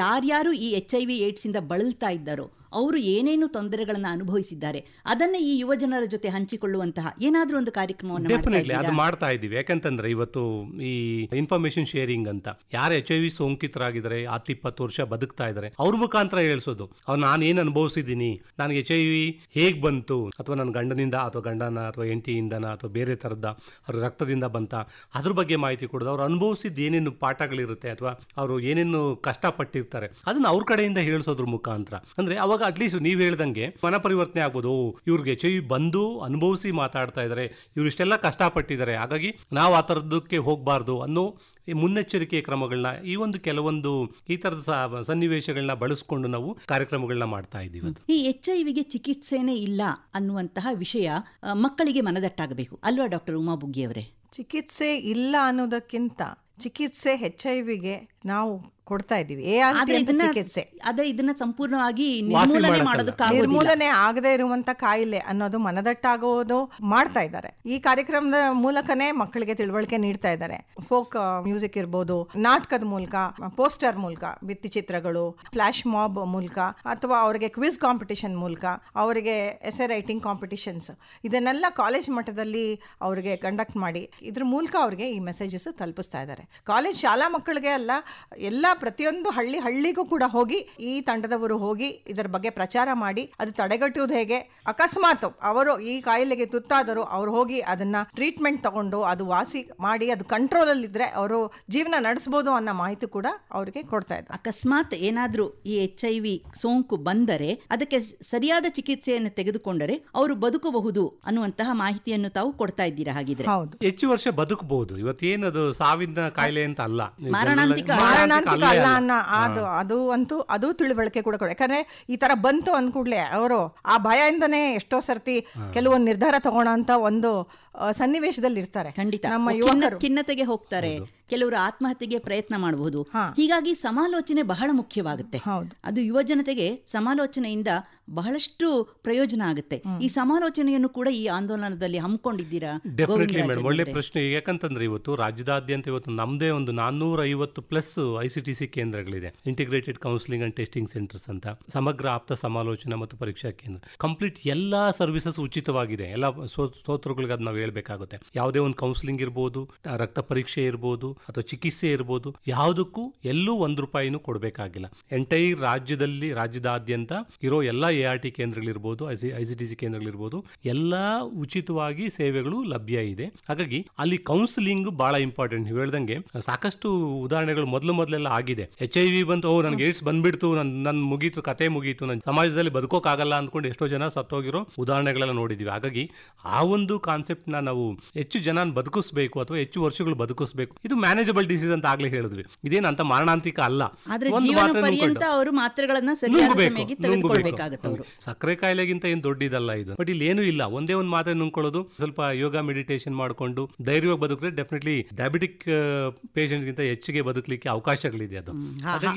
ಯಾರ್ಯಾರು ಈ ಎಚ್ ಐ ವಿ ಏಡ್ಸ್ ಇಂದ ಬಳಲ್ತಾ ಇದ್ದಾರೋ ಅವರು ಏನೇನು ತೊಂದರೆಗಳನ್ನು ಅನುಭವಿಸಿದ್ದಾರೆ ಅದನ್ನ ಈ ಯುವ ಜನರ ಜೊತೆ ಹಂಚಿಕೊಳ್ಳುವಂತಹ ಏನಾದರೂ ಒಂದು ಕಾರ್ಯಕ್ರಮವನ್ನು ಅದು ಮಾಡ್ತಾ ಇದ್ದೀವಿ. ಯಾಕಂತಂದ್ರೆ ಇವತ್ತು ಈ ಇನ್ಫಾರ್ಮೇಶನ್ ಶೇರಿಂಗ್ ಅಂತ ಯಾರು ಎಚ್ ಐ ವಿ ಸೋಂಕಿತರಾಗಿದ್ದಾರೆ ಹತ್ತು ಇಪ್ಪತ್ತು ವರ್ಷ ಬದುಕ್ತಾ ಇದ್ದಾರೆ ಅವ್ರ ಮುಖಾಂತರ ಹೇಳಿಸೋದು. ಅವ್ರು ನಾನು ಏನು ಅನುಭವಿಸಿದ್ದೀನಿ? ನನಗೆ ಎಚ್ ಐ ವಿ ಹೇಗ್ ಬಂತು? ಅಥವಾ ನನ್ನ ಗಂಡನಿಂದ ಅಥವಾ ಗಂಡನ ಅಥವಾ ಹೆಂಡತಿಯಿಂದನ ಅಥವಾ ಬೇರೆ ಥರದ ಅವ್ರ ರಕ್ತದಿಂದ ಬಂತ ಅದ್ರ ಬಗ್ಗೆ ಮಾಹಿತಿ ಕೊಡೋದು. ಅವ್ರು ಅನುಭವಿಸಿದ ಏನೇನು ಪಾಠಗಳಿರುತ್ತೆ ಅಥವಾ ಅವರು ಏನೇನು ಕಷ್ಟಪಟ್ಟಿರ್ತಾರೆ ಅದನ್ನ ಅವ್ರ ಕಡೆಯಿಂದ ಹೇಳಿಸೋದ್ರ ಮುಖಾಂತರ. ಅಂದ್ರೆ ಅವಾಗ ಅಟ್ಲೀಸ್ಟ್ ನೀವು ಹೇಳ್ದಂಗೆ ಮನ ಪರಿವರ್ತನೆ ಆಗ್ಬೋದು ಇವ್ರಿಗೆ ಎಚ್ ಐ ಬಂದು ಅನುಭವಿಸಿ ಮಾತಾಡ್ತಾ ಇದ್ದಾರೆ ಇವ್ರು ಇಷ್ಟೆಲ್ಲ ಕಷ್ಟಪಟ್ಟಿದ್ದಾರೆ ಹಾಗಾಗಿ ನಾವು ಆ ಥರದಕ್ಕೆ ಹೋಗಬಾರ್ದು ಅನ್ನೋ ಈ ಮುನ್ನೆಚ್ಚರಿಕೆ ಕ್ರಮಗಳನ್ನ ಈ ಒಂದು ಕೆಲವೊಂದು ಈ ತರದ ಸ- ಸನ್ನಿವೇಶಗಳನ್ನ ಬಳಸ್ಕೊಂಡು ನಾವು ಕಾರ್ಯಕ್ರಮಗಳನ್ನ ಮಾಡ್ತಾ ಇದ್ದೀವಿ. ಈ ಎಚ್ ಐ ವಿಗೆ ಚಿಕಿತ್ಸೆನೇ ಇಲ್ಲ ಅನ್ನುವಂತಹ ವಿಷಯ ಮಕ್ಕಳಿಗೆ ಮನದಟ್ಟಾಗಬೇಕು. ಅಲ್ವಾ ಡಾಕ್ಟರ್ ಉಮಾ ಬುಗ್ಗಿಯವರೇ? ಚಿಕಿತ್ಸೆ ಇಲ್ಲ ಅನ್ನೋದಕ್ಕಿಂತ ಚಿಕಿತ್ಸೆ ಹೆಚ್ ಐ ವಿಗೆ ನಾವು ಕೊಡ್ತಾ ಇದೀವಿ ಎ ಆರ್ ಆದ್ರೆ ಇದನ್ನ ಚಿಕಿತ್ಸೆ. ಅದೇ ಇದನ್ನ ಸಂಪೂರ್ಣವಾಗಿ ನಿರ್ಮೂಲನೆ ನಿರ್ಮೂಲನೆ ಆಗದೆ ಇರುವಂತ ಕಾಯಿಲೆ ಅನ್ನೋದು ಮನದಟ್ಟಾಗೋದು ಮಾಡ್ತಾ ಇದ್ದಾರೆ. ಈ ಕಾರ್ಯಕ್ರಮದ ಮೂಲಕನೇ ಮಕ್ಕಳಿಗೆ ತಿಳುವಳಿಕೆ ನೀಡ್ತಾ ಇದ್ದಾರೆ. ಫೋಕ್ ಮ್ಯೂಸಿಕ್ ಇರ್ಬೋದು ನಾಟಕದ ಮೂಲಕ ಪೋಸ್ಟರ್ ಮೂಲಕ ಭಿತ್ತಿ ಚಿತ್ರಗಳು ಫ್ಲಾಶ್ ಮಾಬ್ ಮೂಲಕ ಅಥವಾ ಅವರಿಗೆ ಕ್ವಿಜ್ ಕಾಂಪಿಟಿಷನ್ ಮೂಲಕ ಅವರಿಗೆ ಎಸೆ ರೈಟಿಂಗ್ ಕಾಂಪಿಟಿಷನ್ಸ್ ಇದನ್ನೆಲ್ಲ ಕಾಲೇಜ್ ಮಟ್ಟದಲ್ಲಿ ಅವರಿಗೆ ಕಂಡಕ್ಟ್ ಮಾಡಿ ಇದ್ರ ಮೂಲಕ ಅವರಿಗೆ ಈ ಮೆಸೇಜಸ್ ತಲುಪಿಸ್ತಾ ಇದ್ದಾರೆ. ಕಾಲೇಜ್ ಶಾಲಾ ಮಕ್ಕಳಿಗೆ ಅಲ್ಲ ಎಲ್ಲ ಪ್ರತಿಯೊಂದು ಹಳ್ಳಿ ಹಳ್ಳಿಗೂ ಕೂಡ ಹೋಗಿ ಈ ತಂಡದವರು ಹೋಗಿ ಇದರ ಬಗ್ಗೆ ಪ್ರಚಾರ ಮಾಡಿ ಅದು ತಡೆಗಟ್ಟುವುದು ಹೇಗೆ? ಅಕಸ್ಮಾತ್ ಅವರು ಈ ಕಾಯಿಲೆಗೆ ತುತ್ತಾದರು ಅವರು ಹೋಗಿ ಅದನ್ನ ಟ್ರೀಟ್ಮೆಂಟ್ ತಗೊಂಡು ಅದು ವಾಸಿ ಮಾಡಿ ಅದು ಕಂಟ್ರೋಲ್ ಅಲ್ಲಿ ಇದ್ರೆ ಅವರು ಜೀವನ ನಡೆಸಬಹುದು ಅನ್ನೋ ಮಾಹಿತಿ ಕೂಡ ಅವರಿಗೆ ಕೊಡ್ತಾ ಇದ್ದಾರೆ. ಅಕಸ್ಮಾತ್ ಏನಾದ್ರೂ ಈ ಎಚ್ ಐ ವಿ ಸೋಂಕು ಬಂದರೆ ಅದಕ್ಕೆ ಸರಿಯಾದ ಚಿಕಿತ್ಸೆಯನ್ನು ತೆಗೆದುಕೊಂಡರೆ ಅವರು ಬದುಕಬಹುದು ಅನ್ನುವಂತಹ ಮಾಹಿತಿಯನ್ನು ತಾವು ಕೊಡ್ತಾ ಇದ್ದೀರಾ ಹಾಗಿದ್ರೆ? ಹೌದು. ಹೆಚ್ಚು ವರ್ಷ ಬದುಕಬಹುದು ಇವತ್ತೇನದು ಸಾವಿನ ಕಾಯಿಲೆ ಅಂತ ಅಲ್ಲ. ಮಾರಣಾಂತಿಕ ಮಾರಣಾಂತಿಕ ಅಲ್ಲೇ ಅಲ್ಲ ಅನ್ನ ಅನ್ನೋ. ಅದು ಅದು ಅಂತೂ ಅದು ತಿಳುವಳಿಕೆ ಕೂಡ ಕೊಡ ಯಾಕಂದ್ರೆ ಈ ತರ ಬಂತು ಅಂದ್ಕೂಡ್ಲೆ ಅವರು ಆ ಭಯದಿಂದನೇ ಎಷ್ಟೋ ಸರ್ತಿ ಕೆಲವೊಂದು ನಿರ್ಧಾರ ತಗೋಣ ಅಂತ ಒಂದು ಆ, ಸನ್ನಿವೇಶದಲ್ಲಿ ಇರ್ತಾರೆ ಖಂಡಿತ. ನಮ್ಮ ಯುವಕರು. ಖಿನ್ನತೆಗೆ ಹೋಗ್ತಾರೆ. ಕೆಲವರು ಆತ್ಮಹತ್ಯೆಗೆ ಪ್ರಯತ್ನ ಮಾಡಬಹುದು. ಹೀಗಾಗಿ ಸಮಾಲೋಚನೆ ಬಹಳ ಮುಖ್ಯವಾಗುತ್ತೆ. ಅದು ಯುವ ಜನತೆಗೆ ಸಮಾಲೋಚನೆಯಿಂದ ಬಹಳಷ್ಟು ಪ್ರಯೋಜನ ಆಗುತ್ತೆ. ಈ ಸಮಾಲೋಚನೆಯನ್ನು ಕೂಡ ಈ ಆಂದೋಲನದಲ್ಲಿ ಹಮ್ಮಿಕೊಂಡಿದ್ದೀರಾ? ಡೆಫಿನೆಟ್ಲಿ ಮೇಡಮ್ ಒಳ್ಳೆ ಪ್ರಶ್ನೆ. ಯಾಕಂತಂದ್ರೆ ಇವತ್ತು ರಾಜ್ಯದಾದ್ಯಂತ ಇವತ್ತು ನಮ್ದೇ ಒಂದು ನಾನ್ನೂರ ಐವತ್ತು plus I C T C ಕೇಂದ್ರಗಳಿದೆ. Integrated counselling and testing centres ಅಂತ. ಸಮಗ್ರ ಆಪ್ತ ಸಮಾಲೋಚನೆ ಮತ್ತು ಪರೀಕ್ಷಾ ಕೇಂದ್ರ. ಕಂಪ್ಲೀಟ್ ಎಲ್ಲಾ ಸರ್ವಿಸಸ್ ಉಚಿತವಾಗಿದೆ. ಎಲ್ಲ ಸೋ- ಸ್ತೋತ್ರಗಳಿಗೆ ಅದು ನಾವು ಹೇಳ್ಬೇಕಾಗುತ್ತೆ. ಯಾವುದೇ ಒಂದು ಕೌನ್ಸಿಲಿಂಗ್ ಇರ್ಬೋದು, ರಕ್ತ ಪರೀಕ್ಷೆ ಇರ್ಬೋದು ಅಥವಾ ಚಿಕಿತ್ಸೆ ಇರ್ಬೋದು, ಯಾವುದಕ್ಕೂ ಎಲ್ಲೂ ಒಂದು ರೂಪಾಯಿನೂ ಕೊಡಬೇಕಾಗಿಲ್ಲ. ಎಂಟೈರ್ ರಾಜ್ಯದಲ್ಲಿ, ರಾಜ್ಯದಾದ್ಯಂತ ಇರೋ ಎಲ್ಲ ಎ ಆರ್ ಟಿ ಕೇಂದ್ರಗಳಿರ್ಬೋದು, ಐ ಸಿ ಟಿ ಕೇಂದ್ರಗಳಿರ್ಬೋದು, ಎಲ್ಲ ಉಚಿತವಾಗಿ ಸೇವೆಗಳು ಲಭ್ಯ ಇದೆ. ಹಾಗಾಗಿ ಅಲ್ಲಿ ಕೌನ್ಸಿಲಿಂಗ್ ಬಹಳ ಇಂಪಾರ್ಟೆಂಟ್ ನೀವು ಹೇಳ್ದಂಗೆ ಸಾಕಷ್ಟು ಉದಾಹರಣೆಗಳು ಮೊದಲು ಮೊದಲೆಲ್ಲ ಆಗಿದೆ. ಎಚ್ ಐ ವಿ ಬಂತು ಓ ನನ್ಗೆ ಏಡ್ಸ್ ಬಂದ್ಬಿಡ್ತು, ನನ್ ನನ್ ಮುಗೀತು, ಕತೆ ಮುಗೀತು ನನ್ನ ಸಮಾಜದಲ್ಲಿ ಬದುಕೋಕ್ಕಾಗಲ್ಲ ಅಂದ್ಕೊಂಡು ಎಷ್ಟೋ ಜನ ಸತ್ತೋಗಿರೋ ಉದಾಹರಣೆಗಳೆಲ್ಲ ನೋಡಿದೀವಿ. ಹಾಗಾಗಿ ಆ ಒಂದು ಕಾನ್ಸೆಪ್ಟ್ ನ ನಾವು ಹೆಚ್ಚು ಜನ ಬದುಕಿಸ್ಬೇಕು ಅಥವಾ ಹೆಚ್ಚು ವರ್ಷಗಳು ಬದುಕಿಸ್ಬೇಕು. ಇದು ಮ್ಯಾನೇಜಬಲ್ ಡಿಸೀಸ್ ಅಂತ ಆಗ್ಲೇ ಹೇಳಿದ್ವಿ. ಇದೇನು ಅಂತ ಮಾರಣಾಂತಿಕ ಅಲ್ಲ. ಆದ್ರೆ ಒಂದು ಜೀವನ ಪರ್ಯಂತ ಅವರು ಮಾತ್ರೆಗಳನ್ನ ಸರಿಯಾದ ಸಮಯಕ್ಕೆ ನುಂಗ್ಬೇಕು. ಅವರು ಸಕ್ಕರೆ ಕಾಯಿಲೆಗಿಂತ ಏನು ದೊಡ್ಡದಲ್ಲ ಇದು. ಬಟ್ ಇಲ್ಲಿ ಏನು ಇಲ್ಲ. ಒಂದೇ ಒಂದು ಮಾತ್ರೆ ನುಂಗ್ಕೊಳ್ಳೋದು ಸ್ವಲ್ಪ ಯೋಗ ಮೆಡಿಟೇಷನ್ ಮಾಡಿಕೊಂಡು ಧೈರ್ಯವಾಗಿ ಬದುಕಿದ್ರೆ ಡೆಫಿನೆಟ್ಲಿ ಡಯಾಬಿಟಿಕ್ ಗಿಂತ ಹೆಚ್ಚಿಗೆ ಬದುಕಲಿಕ್ಕೆ ಅವಕಾಶಗಳಿದೆ ಅದು.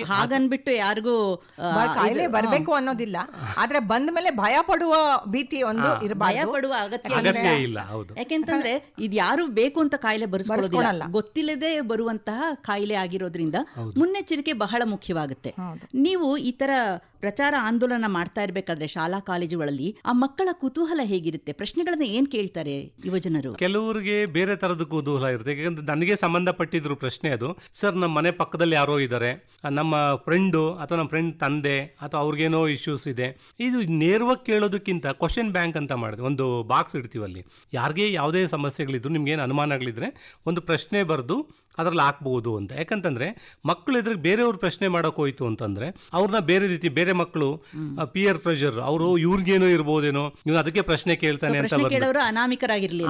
ಹಾಗನ್ಬಿಟ್ಟು ಯಾರಿಗೂ ಕಾಯಿಲೆ ಬರಬೇಕು ಅನ್ನೋದಿಲ್ಲ. ಆದ್ರೆ ಬಂದ ಮೇಲೆ ಭಯ ಪಡುವ ಭೀತಿ ಒಂದು ಭಯ ಪಡುವ ಅಗತ್ಯ. ಇಲ್ಲ. ಹೌದು. ಯಾಕೆಂತಂದ್ರೆ ಇದು ಯಾರು ಬೇಕು ಅಂತ ಕಾಯಿಲೆ ಬರೆಸ್ಕೊಳ್ಳೋದಿಲ್ಲ. ಗೊತ್ತಿಲ್ಲದೆ ಬರುವಂತಹ ಕಾಯಿಲೆ ಆಗಿರೋದ್ರಿಂದ ಮುನ್ನೆಚ್ಚರಿಕೆ ಬಹಳ ಮುಖ್ಯವಾಗುತ್ತೆ. ನೀವು ಈ ತರ ಪ್ರಚಾರ ಆಂದೋಲನ ಮಾಡ್ತಾ ಇರಬೇಕಾದ್ರೆ ಶಾಲಾ ಕಾಲೇಜುಗಳಲ್ಲಿ ಆ ಮಕ್ಕಳ ಕುತೂಹಲ ಹೇಗಿರುತ್ತೆ? ಪ್ರಶ್ನೆಗಳನ್ನ ಏನ್ ಕೇಳ್ತಾರೆ ಯುವಜನರು ಕೆಲವರಿಗೆ ಬೇರೆ ತರದ ಕುತೂಹಲ ಇರುತ್ತೆ. ಯಾಕಂದ್ರೆ ನನಗೆ ಸಂಬಂಧಪಟ್ಟಿದ್ರು ಪ್ರಶ್ನೆ ಅದು. ಸರ್, ನಮ್ಮ ಮನೆ ಪಕ್ಕದಲ್ಲಿ ಯಾರೋ ಇದ್ದಾರೆ. ನಮ್ಮ ಫ್ರೆಂಡು ಅಥವಾ ನಮ್ಮ ಫ್ರೆಂಡ್ ತಂದೆ ಅಥವಾ ಅವ್ರಿಗೇನೋ ಇಶ್ಯೂಸ್ ಇದೆ. ಇದು ನೇರವಾಗಿ ಕೇಳೋದಕ್ಕಿಂತ ಕ್ವಶನ್ ಬ್ಯಾಂಕ್ ಅಂತ ಮಾಡಿದೆ ಒಂದು ಬಾಕ್ಸ್ ಇಡ್ತೀವಲ್ಲಿ. ಯಾರಿಗೆ ಯಾವುದೇ ಸಮಸ್ಯೆಗಳಿದ್ರು, ನಿಮ್ಗೇನು ಅನುಮಾನಗಳಿದ್ರೆ ಒಂದು ಪ್ರಶ್ನೆ ಬರೆದು ಅದ್ರಲ್ಲಿ ಹಾಕ್ಬೋದು ಅಂತ. ಯಾಕಂತಂದ್ರೆ ಮಕ್ಕಳು ಎದುರಿಗೆ ಬೇರೆಯವ್ರ ಪ್ರಶ್ನೆ ಮಾಡೋಕೆ ಹೋಯ್ತು ಅಂತಂದ್ರೆ ಅವ್ರನ್ನ ಬೇರೆ ರೀತಿ ಬೇರೆ ಮಕ್ಕಳು ಪಿಯರ್ ಪ್ರೆಷರ್ ಅವರು ಇವ್ರಿಗೇನೋ ಇರ್ಬೋದೇನೋ ನೀವು ಅದಕ್ಕೆ ಪ್ರಶ್ನೆ ಕೇಳ್ತಾನೆ ಅಂತ ಅನಾಮಿಕರಾಗಿರ್ಲಿ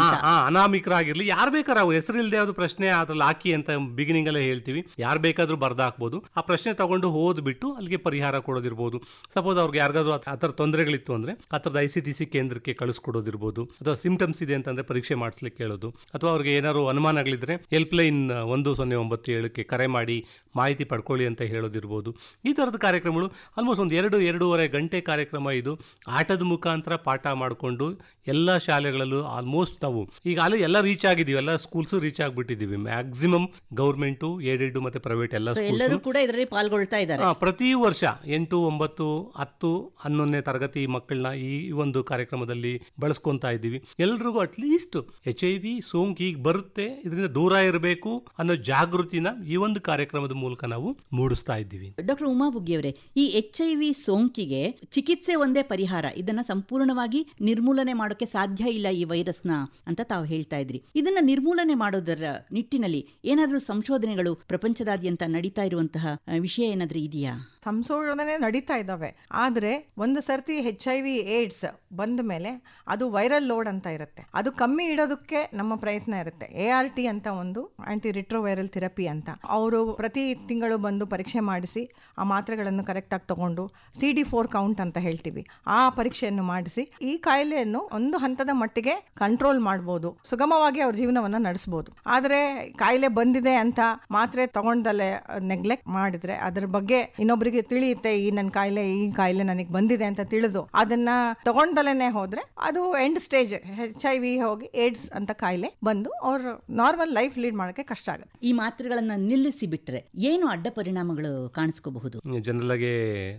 ಅನಾಮಿಕರಾಗಿರ್ಲಿ. ಯಾರು ಬೇಕಾದ್ರೆ ಅವ್ರು ಹೆಸರಿಲ್ದೆ ಅದು ಪ್ರಶ್ನೆ ಅದ್ರಲ್ಲಿ ಹಾಕಿ ಅಂತ ಬಿಗಿನಿಂಗ್ ಅಲ್ಲೇ ಹೇಳ್ತೀವಿ. ಯಾರು ಬೇಕಾದ್ರೂ ಬರ್ದಾಕ್ಬೋದು. ಆ ಪ್ರಶ್ನೆ ತಗೊಂಡು ಓದ್ಬಿಟ್ಟು ಅಲ್ಲಿಗೆ ಪರಿಹಾರ ಕೊಡೋದಿರ್ಬೋದು. ಸಪೋಸ್ ಅವ್ರಿಗೆ ಯಾರಿಗಾದ್ರು ಆ ಥರ ತೊಂದರೆಗಳಿತ್ತು ಅಂದ್ರೆ ಆ ಥರದ ಐ ಸಿ ಟಿ ಸಿ ಕೇಂದ್ರಕ್ಕೆ ಕಳಿಸ್ಕೊಡೋದಿರ್ಬೋದು. ಅಥವಾ ಸಿಂಪ್ಟಮ್ಸ್ ಇದೆ ಅಂತಂದ್ರೆ ಪರೀಕ್ಷೆ ಮಾಡಿಸ್ಲಿಕ್ಕೆ ಕೇಳೋದು. ಅಥವಾ ಅವ್ರಿಗೆ ಏನಾದ್ರು ಅನುಮಾನಗಳಿದ್ರೆ ಹೆಲ್ಪ್ ಲೈನ್ ಒಂದು ಸೊನ್ನೆ ಒಂಬತ್ತು ಏಳಕ್ಕೆ ಕರೆ ಮಾಡಿ ಮಾಹಿತಿ ಪಡ್ಕೊಳ್ಳಿ ಅಂತ ಹೇಳೋದಿರ್ಬೋದು. ಈ ಥರದ ಕಾರ್ಯಕ್ರಮಗಳು ಆಲ್ಮೋಸ್ಟ್ ಒಂದು ಎರಡು ಎರಡೂವರೆ ಗಂಟೆ ಕಾರ್ಯಕ್ರಮ ಇದು. ಆಟದ ಮುಖಾಂತರ ಪಾಠ ಮಾಡಿಕೊಂಡು ಎಲ್ಲ ಶಾಲೆಗಳಲ್ಲೂ ಆಲ್ಮೋಸ್ಟ್ ನಾವು ಈಗ ಅಲ್ಲಿ ಎಲ್ಲ ರೀಚ್ ಆಗಿದ್ದೀವಿ. ಎಲ್ಲ ಸ್ಕೂಲ್ಸ್ ರೀಚ್ ಆಗಿಬಿಟ್ಟಿದ್ದೀವಿ. ಮ್ಯಾಕ್ಸಿಮಮ್ ಗೌರ್ಮೆಂಟು ಏಡೆಡ್ ಮತ್ತೆ ಪ್ರೈವೇಟ್ ಎಲ್ಲ ಎಲ್ಲರೂ ಕೂಡ ಇದರಲ್ಲಿ ಪಾಲ್ಗೊಳ್ತಾ ಇದ್ದಾರೆ. ಪ್ರತಿ ವರ್ಷ ಎಂಟು ಒಂಬತ್ತು ಹತ್ತು ಹನ್ನೊಂದನೇ ತರಗತಿ ಮಕ್ಕಳನ್ನ ಈ ಒಂದು ಕಾರ್ಯಕ್ರಮದಲ್ಲಿ ಬಳಸ್ಕೊತಾ ಇದ್ದೀವಿ. ಎಲ್ರಿಗೂ ಅಟ್ಲೀಸ್ಟ್ ಎಚ್ ಐ ವಿ ಸೋಂಕು ಈಗ ಬರುತ್ತೆ. ಇದರಿಂದ ದೂರ ಇರಬೇಕು ಅನ್ನೋ ಜಾಗೃತಿನ ಈ ಒಂದು ಕಾರ್ಯಕ್ರಮದ ಮೂಲಕ ನಾವು ಮೂಡಿಸ್ತಾ ಇದ್ದೀವಿ. ಡಾಕ್ಟರ್ ಉಮಾ ಬುಗ್ಗಿಯವರೇ, ಈ ಎಚ್ ಐ ವಿ ಸೋಂಕಿಗೆ ಚಿಕಿತ್ಸೆ ಒಂದೇ ಪರಿಹಾರ, ಇದನ್ನ ಸಂಪೂರ್ಣವಾಗಿ ನಿರ್ಮೂಲನೆ ಮಾಡೋಕೆ ಸಾಧ್ಯ ಇಲ್ಲ ಈ ವೈರಸ್ನ ಅಂತ ತಾವು ಹೇಳ್ತಾ ಇದ್ರಿ. ಇದನ್ನ ನಿರ್ಮೂಲನೆ ಮಾಡೋದರ ನಿಟ್ಟಿನಲ್ಲಿ ಏನಾದರೂ ಸಂಶೋಧನೆಗಳು ಪ್ರಪಂಚದಾದ್ಯಂತ ನಡೀತಾ ಇರುವಂತಹ ವಿಷಯ ಏನಾದ್ರೂ ಇದೆಯಾ? ಸಂಶೋಧನೆ ನಡೀತಾ ಇದ್ದಾವೆ. ಆದರೆ ಒಂದು ಸರ್ತಿ ಹೆಚ್ ಐ ವಿ ಏಡ್ಸ್ ಬಂದ ಮೇಲೆ ಅದು ವೈರಲ್ ಲೋಡ್ ಅಂತ ಇರುತ್ತೆ. ಅದು ಕಮ್ಮಿ ಇಡೋದಕ್ಕೆ ನಮ್ಮ ಪ್ರಯತ್ನ ಇರುತ್ತೆ. ಎ ಆರ್ ಟಿ ಅಂತ ಒಂದು ಆಂಟಿ ರಿಟ್ರೋವೈರಲ್ ಥೆರಪಿ ಅಂತ. ಅವರು ಪ್ರತಿ ತಿಂಗಳು ಬಂದು ಪರೀಕ್ಷೆ ಮಾಡಿಸಿ ಆ ಮಾತ್ರೆಗಳನ್ನು ಕರೆಕ್ಟಾಗಿ ತಗೊಂಡು ಸಿ ಡಿ ಫೋರ್ ಕೌಂಟ್ ಅಂತ ಹೇಳ್ತೀವಿ. ಆ ಪರೀಕ್ಷೆಯನ್ನು ಮಾಡಿಸಿ ಈ ಕಾಯಿಲೆಯನ್ನು ಒಂದು ಹಂತದ ಮಟ್ಟಿಗೆ ಕಂಟ್ರೋಲ್ ಮಾಡ್ಬೋದು. ಸುಗಮವಾಗಿ ಅವ್ರ ಜೀವನವನ್ನು ನಡೆಸ್ಬೋದು. ಆದರೆ ಕಾಯಿಲೆ ಬಂದಿದೆ ಅಂತ ಮಾತ್ರೆ ತಗೊಂಡಲ್ಲೇ ನೆಗ್ಲೆಕ್ಟ್ ಮಾಡಿದ್ರೆ ಅದ್ರ ಬಗ್ಗೆ ಇನ್ನೊಬ್ಬರಿಗೆ ಅವ್ರಿಗೆ ತಿಳಿಯುತ್ತೆ ಈ ನನ್ನ ಕಾಯಿಲೆ ಈ ಕಾಯಿಲೆ ನನಗೆ ಬಂದಿದೆ ಅಂತ ತಿಳಿದು ಅದನ್ನ ತಗೊಂಡಲೇನೆ ಹೋದ್ರೆ ಅದು end stage H I V ಹೋಗಿ ಏಡ್ಸ್ ಅಂತ ಕಾಯಿಲೆ ಬಂದು ಅವ್ರ ನಾರ್ಮಲ್ ಲೈಫ್ ಲೀಡ್ ಮಾಡೋಕೆ ಕಷ್ಟ ಆಗುತ್ತೆ. ಈ ಮಾತ್ರೆಗಳನ್ನ ನಿಲ್ಲಿಸಿ ಬಿಟ್ರೆ ಏನು ಅಡ್ಡ ಪರಿಣಾಮಗಳು ಕಾಣಿಸ್ಕೋಬಹುದು? ಜನರಲ್ ಆಗಿ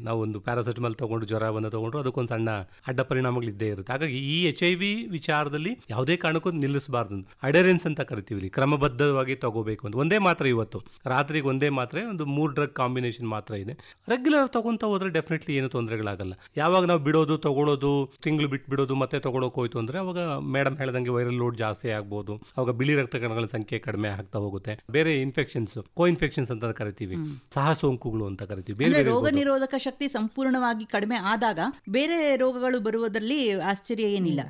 ನಾವು ಒಂದು ಪ್ಯಾರಾಸಿಟಮಾಲ್ ತಗೊಂಡು ಜ್ವರ ಬಂದು ತಗೊಂಡ್ರು ಅದಕ್ಕೊಂದು ಸಣ್ಣ ಅಡ್ಡ ಪರಿಣಾಮಗಳು ಇದ್ದೇ ಇರುತ್ತೆ. ಹಾಗಾಗಿ ಈ ಎಚ್ ಐ ವಿ ವಿಚಾರದಲ್ಲಿ ಯಾವುದೇ ಕಾರಣಕ್ಕೂ ನಿಲ್ಲಿಸಬಾರ್ದು ಅಡೆರೆನ್ಸ್ ಅಂತ ಕರಿತೀವಿ ಇಲ್ಲಿ. ಕ್ರಮಬದ್ಧವಾಗಿ ತಗೋಬೇಕು ಅಂತ. ಒಂದೇ ಮಾತ್ರ ಇವತ್ತು. ರಾತ್ರಿಗೆ ಒಂದೇ ಮಾತ್ರೆ ಒಂದು ಮೂರು ಡ್ರಗ್ ಕಾಂಬಿನೇಷನ್ ಮಾತ್ರ ಇದೆ. ರೆಗ್ಯುಲರ್ ತಗೊಂತ ಹೋದ್ರೆ ಡೆಫಿನೆಟ್ಲಿ ಏನು ತೊಂದರೆಗಳಾಗಲ್ಲ. ಯಾವಾಗ ನಾವು ಬಿಡೋದು ತಗೊಳ್ಳೋದು ತಿಂಗಳು ಬಿಟ್ಟು ಬಿಡೋದು ಮತ್ತೆ ತಗೊಳಕ್ ಹೋಯ್ತು ಅಂದ್ರೆ ಅವಾಗ ಮೇಡಮ್ ಹೇಳ್ದಂಗೆ ವೈರಲ್ ಲೋಡ್ ಜಾಸ್ತಿ ಆಗ್ಬೋದು. ಅವಾಗ ಬಿಳಿ ರಕ್ತ ಕಣಗಳ ಸಂಖ್ಯೆ ಕಡಿಮೆ ಆಗ್ತಾ ಹೋಗುತ್ತೆ. ಬೇರೆ ಇನ್ಫೆಕ್ಷನ್ಸ್ ಕೋ ಇನ್ಫೆಕ್ಷನ್ಸ್ ಅಂತ ಕರಿತೀವಿ. ಸಹ ಸೋಂಕುಗಳು ಅಂತ ಕರಿತೀವಿ. ಬೇರೆ ರೋಗ ನಿರೋಧಕ ಶಕ್ತಿ ಸಂಪೂರ್ಣವಾಗಿ ಕಡಿಮೆ ಆದಾಗ ಬೇರೆ ರೋಗಗಳು ಬರುವುದರಲ್ಲಿ ಆಶ್ಚರ್ಯ ಏನಿಲ್ಲ.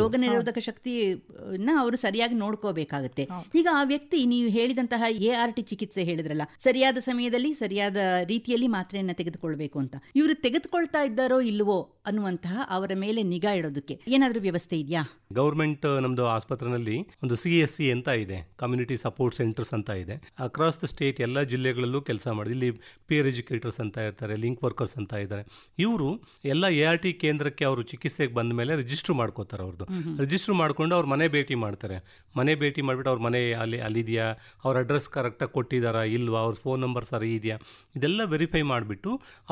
ರೋಗ ನಿರೋಧಕ ಶಕ್ತಿನ ಅವರು ಸರಿಯಾಗಿ ನೋಡ್ಕೋಬೇಕಾಗುತ್ತೆ. ಈಗ ಆ ವ್ಯಕ್ತಿ ನೀವು ಹೇಳಿದಂತಹ ಎ ಆರ್ ಟಿ ಚಿಕಿತ್ಸೆ ಹೇಳಿದ್ರಲ್ಲ ಸರಿಯಾದ ಸಮಯದಲ್ಲಿ ಸರಿಯಾದ ರೀತಿಯಲ್ಲಿ ಮಾತ್ರೆಯನ್ನ ತೆಗೆದುಕೊಳ್ಬೇಕು ಅಂತ. ಇವರು ತೆಗೆದುಕೊಳ್ತಾ ಇದ್ದಾರೋ ಇಲ್ವೋ ಅನ್ನುವಂತಹ ಅವರ ಮೇಲೆ ನಿಗಾ ಇಡೋದಕ್ಕೆ ಏನಾದರೂ ವ್ಯವಸ್ಥೆ ಇದೆಯಾ? ಗೌರ್ಮೆಂಟ್ ನಮ್ದು ಆಸ್ಪತ್ರೆನಲ್ಲಿ ಒಂದು ಸಿ ಎಸ್ ಸಿ ಅಂತ ಇದೆ. ಕಮ್ಯುನಿಟಿ ಸಪೋರ್ಟ್ ಸೆಂಟರ್ಸ್ ಅಂತ ಇದೆ. ಅಕ್ರಾಸ್ ದ ಸ್ಟೇಟ್ ಎಲ್ಲ ಜಿಲ್ಲೆಗಳಲ್ಲೂ ಕೆಲಸ ಮಾಡಿದೆ. ಇಲ್ಲಿ ಪಿಯರ್ ಎಜುಕೇಟರ್ಸ್ ಅಂತ ಇರ್ತಾರೆ ಲಿಂಕ್ ವರ್ಕರ್ಸ್ ಅಂತ ಇದ್ದಾರೆ. ಇವರು ಎಲ್ಲ ಎ ಆರ್ ಟಿ ಕೇಂದ್ರಕ್ಕೆ ಅವರು ಚಿಕಿತ್ಸೆಗೆ ಬಂದ ಮೇಲೆ ರಿಜಿಸ್ಟರ್ ಮಾಡ್ಕೋತಾರೆ ಅವ್ರದ್ದು ರಿಜಿಸ್ಟರ್ ಮಾಡ್ಕೊಂಡು ಅವ್ರ ಮನೆ ಭೇಟಿ ಮಾಡ್ತಾರೆ. ಮನೆ ಭೇಟಿ ಮಾಡಿಬಿಟ್ಟು ಅವ್ರ ಮನೆ ಅಲ್ಲಿ ಅಲ್ಲಿದೆಯಾ? ಅವ್ರ ಅಡ್ರೆಸ್ ಕರೆಕ್ಟಾಗಿ ಕೊಟ್ಟಿದ್ದಾರಾ ಇಲ್ವಾ? ಅವ್ರ ಫೋನ್ ನಂಬರ್ ಸರಿ ಇದೆಯಾ? ಇದೆಲ್ಲ ವೆರಿಫೈ ಮಾಡಿಬಿಟ್ಟು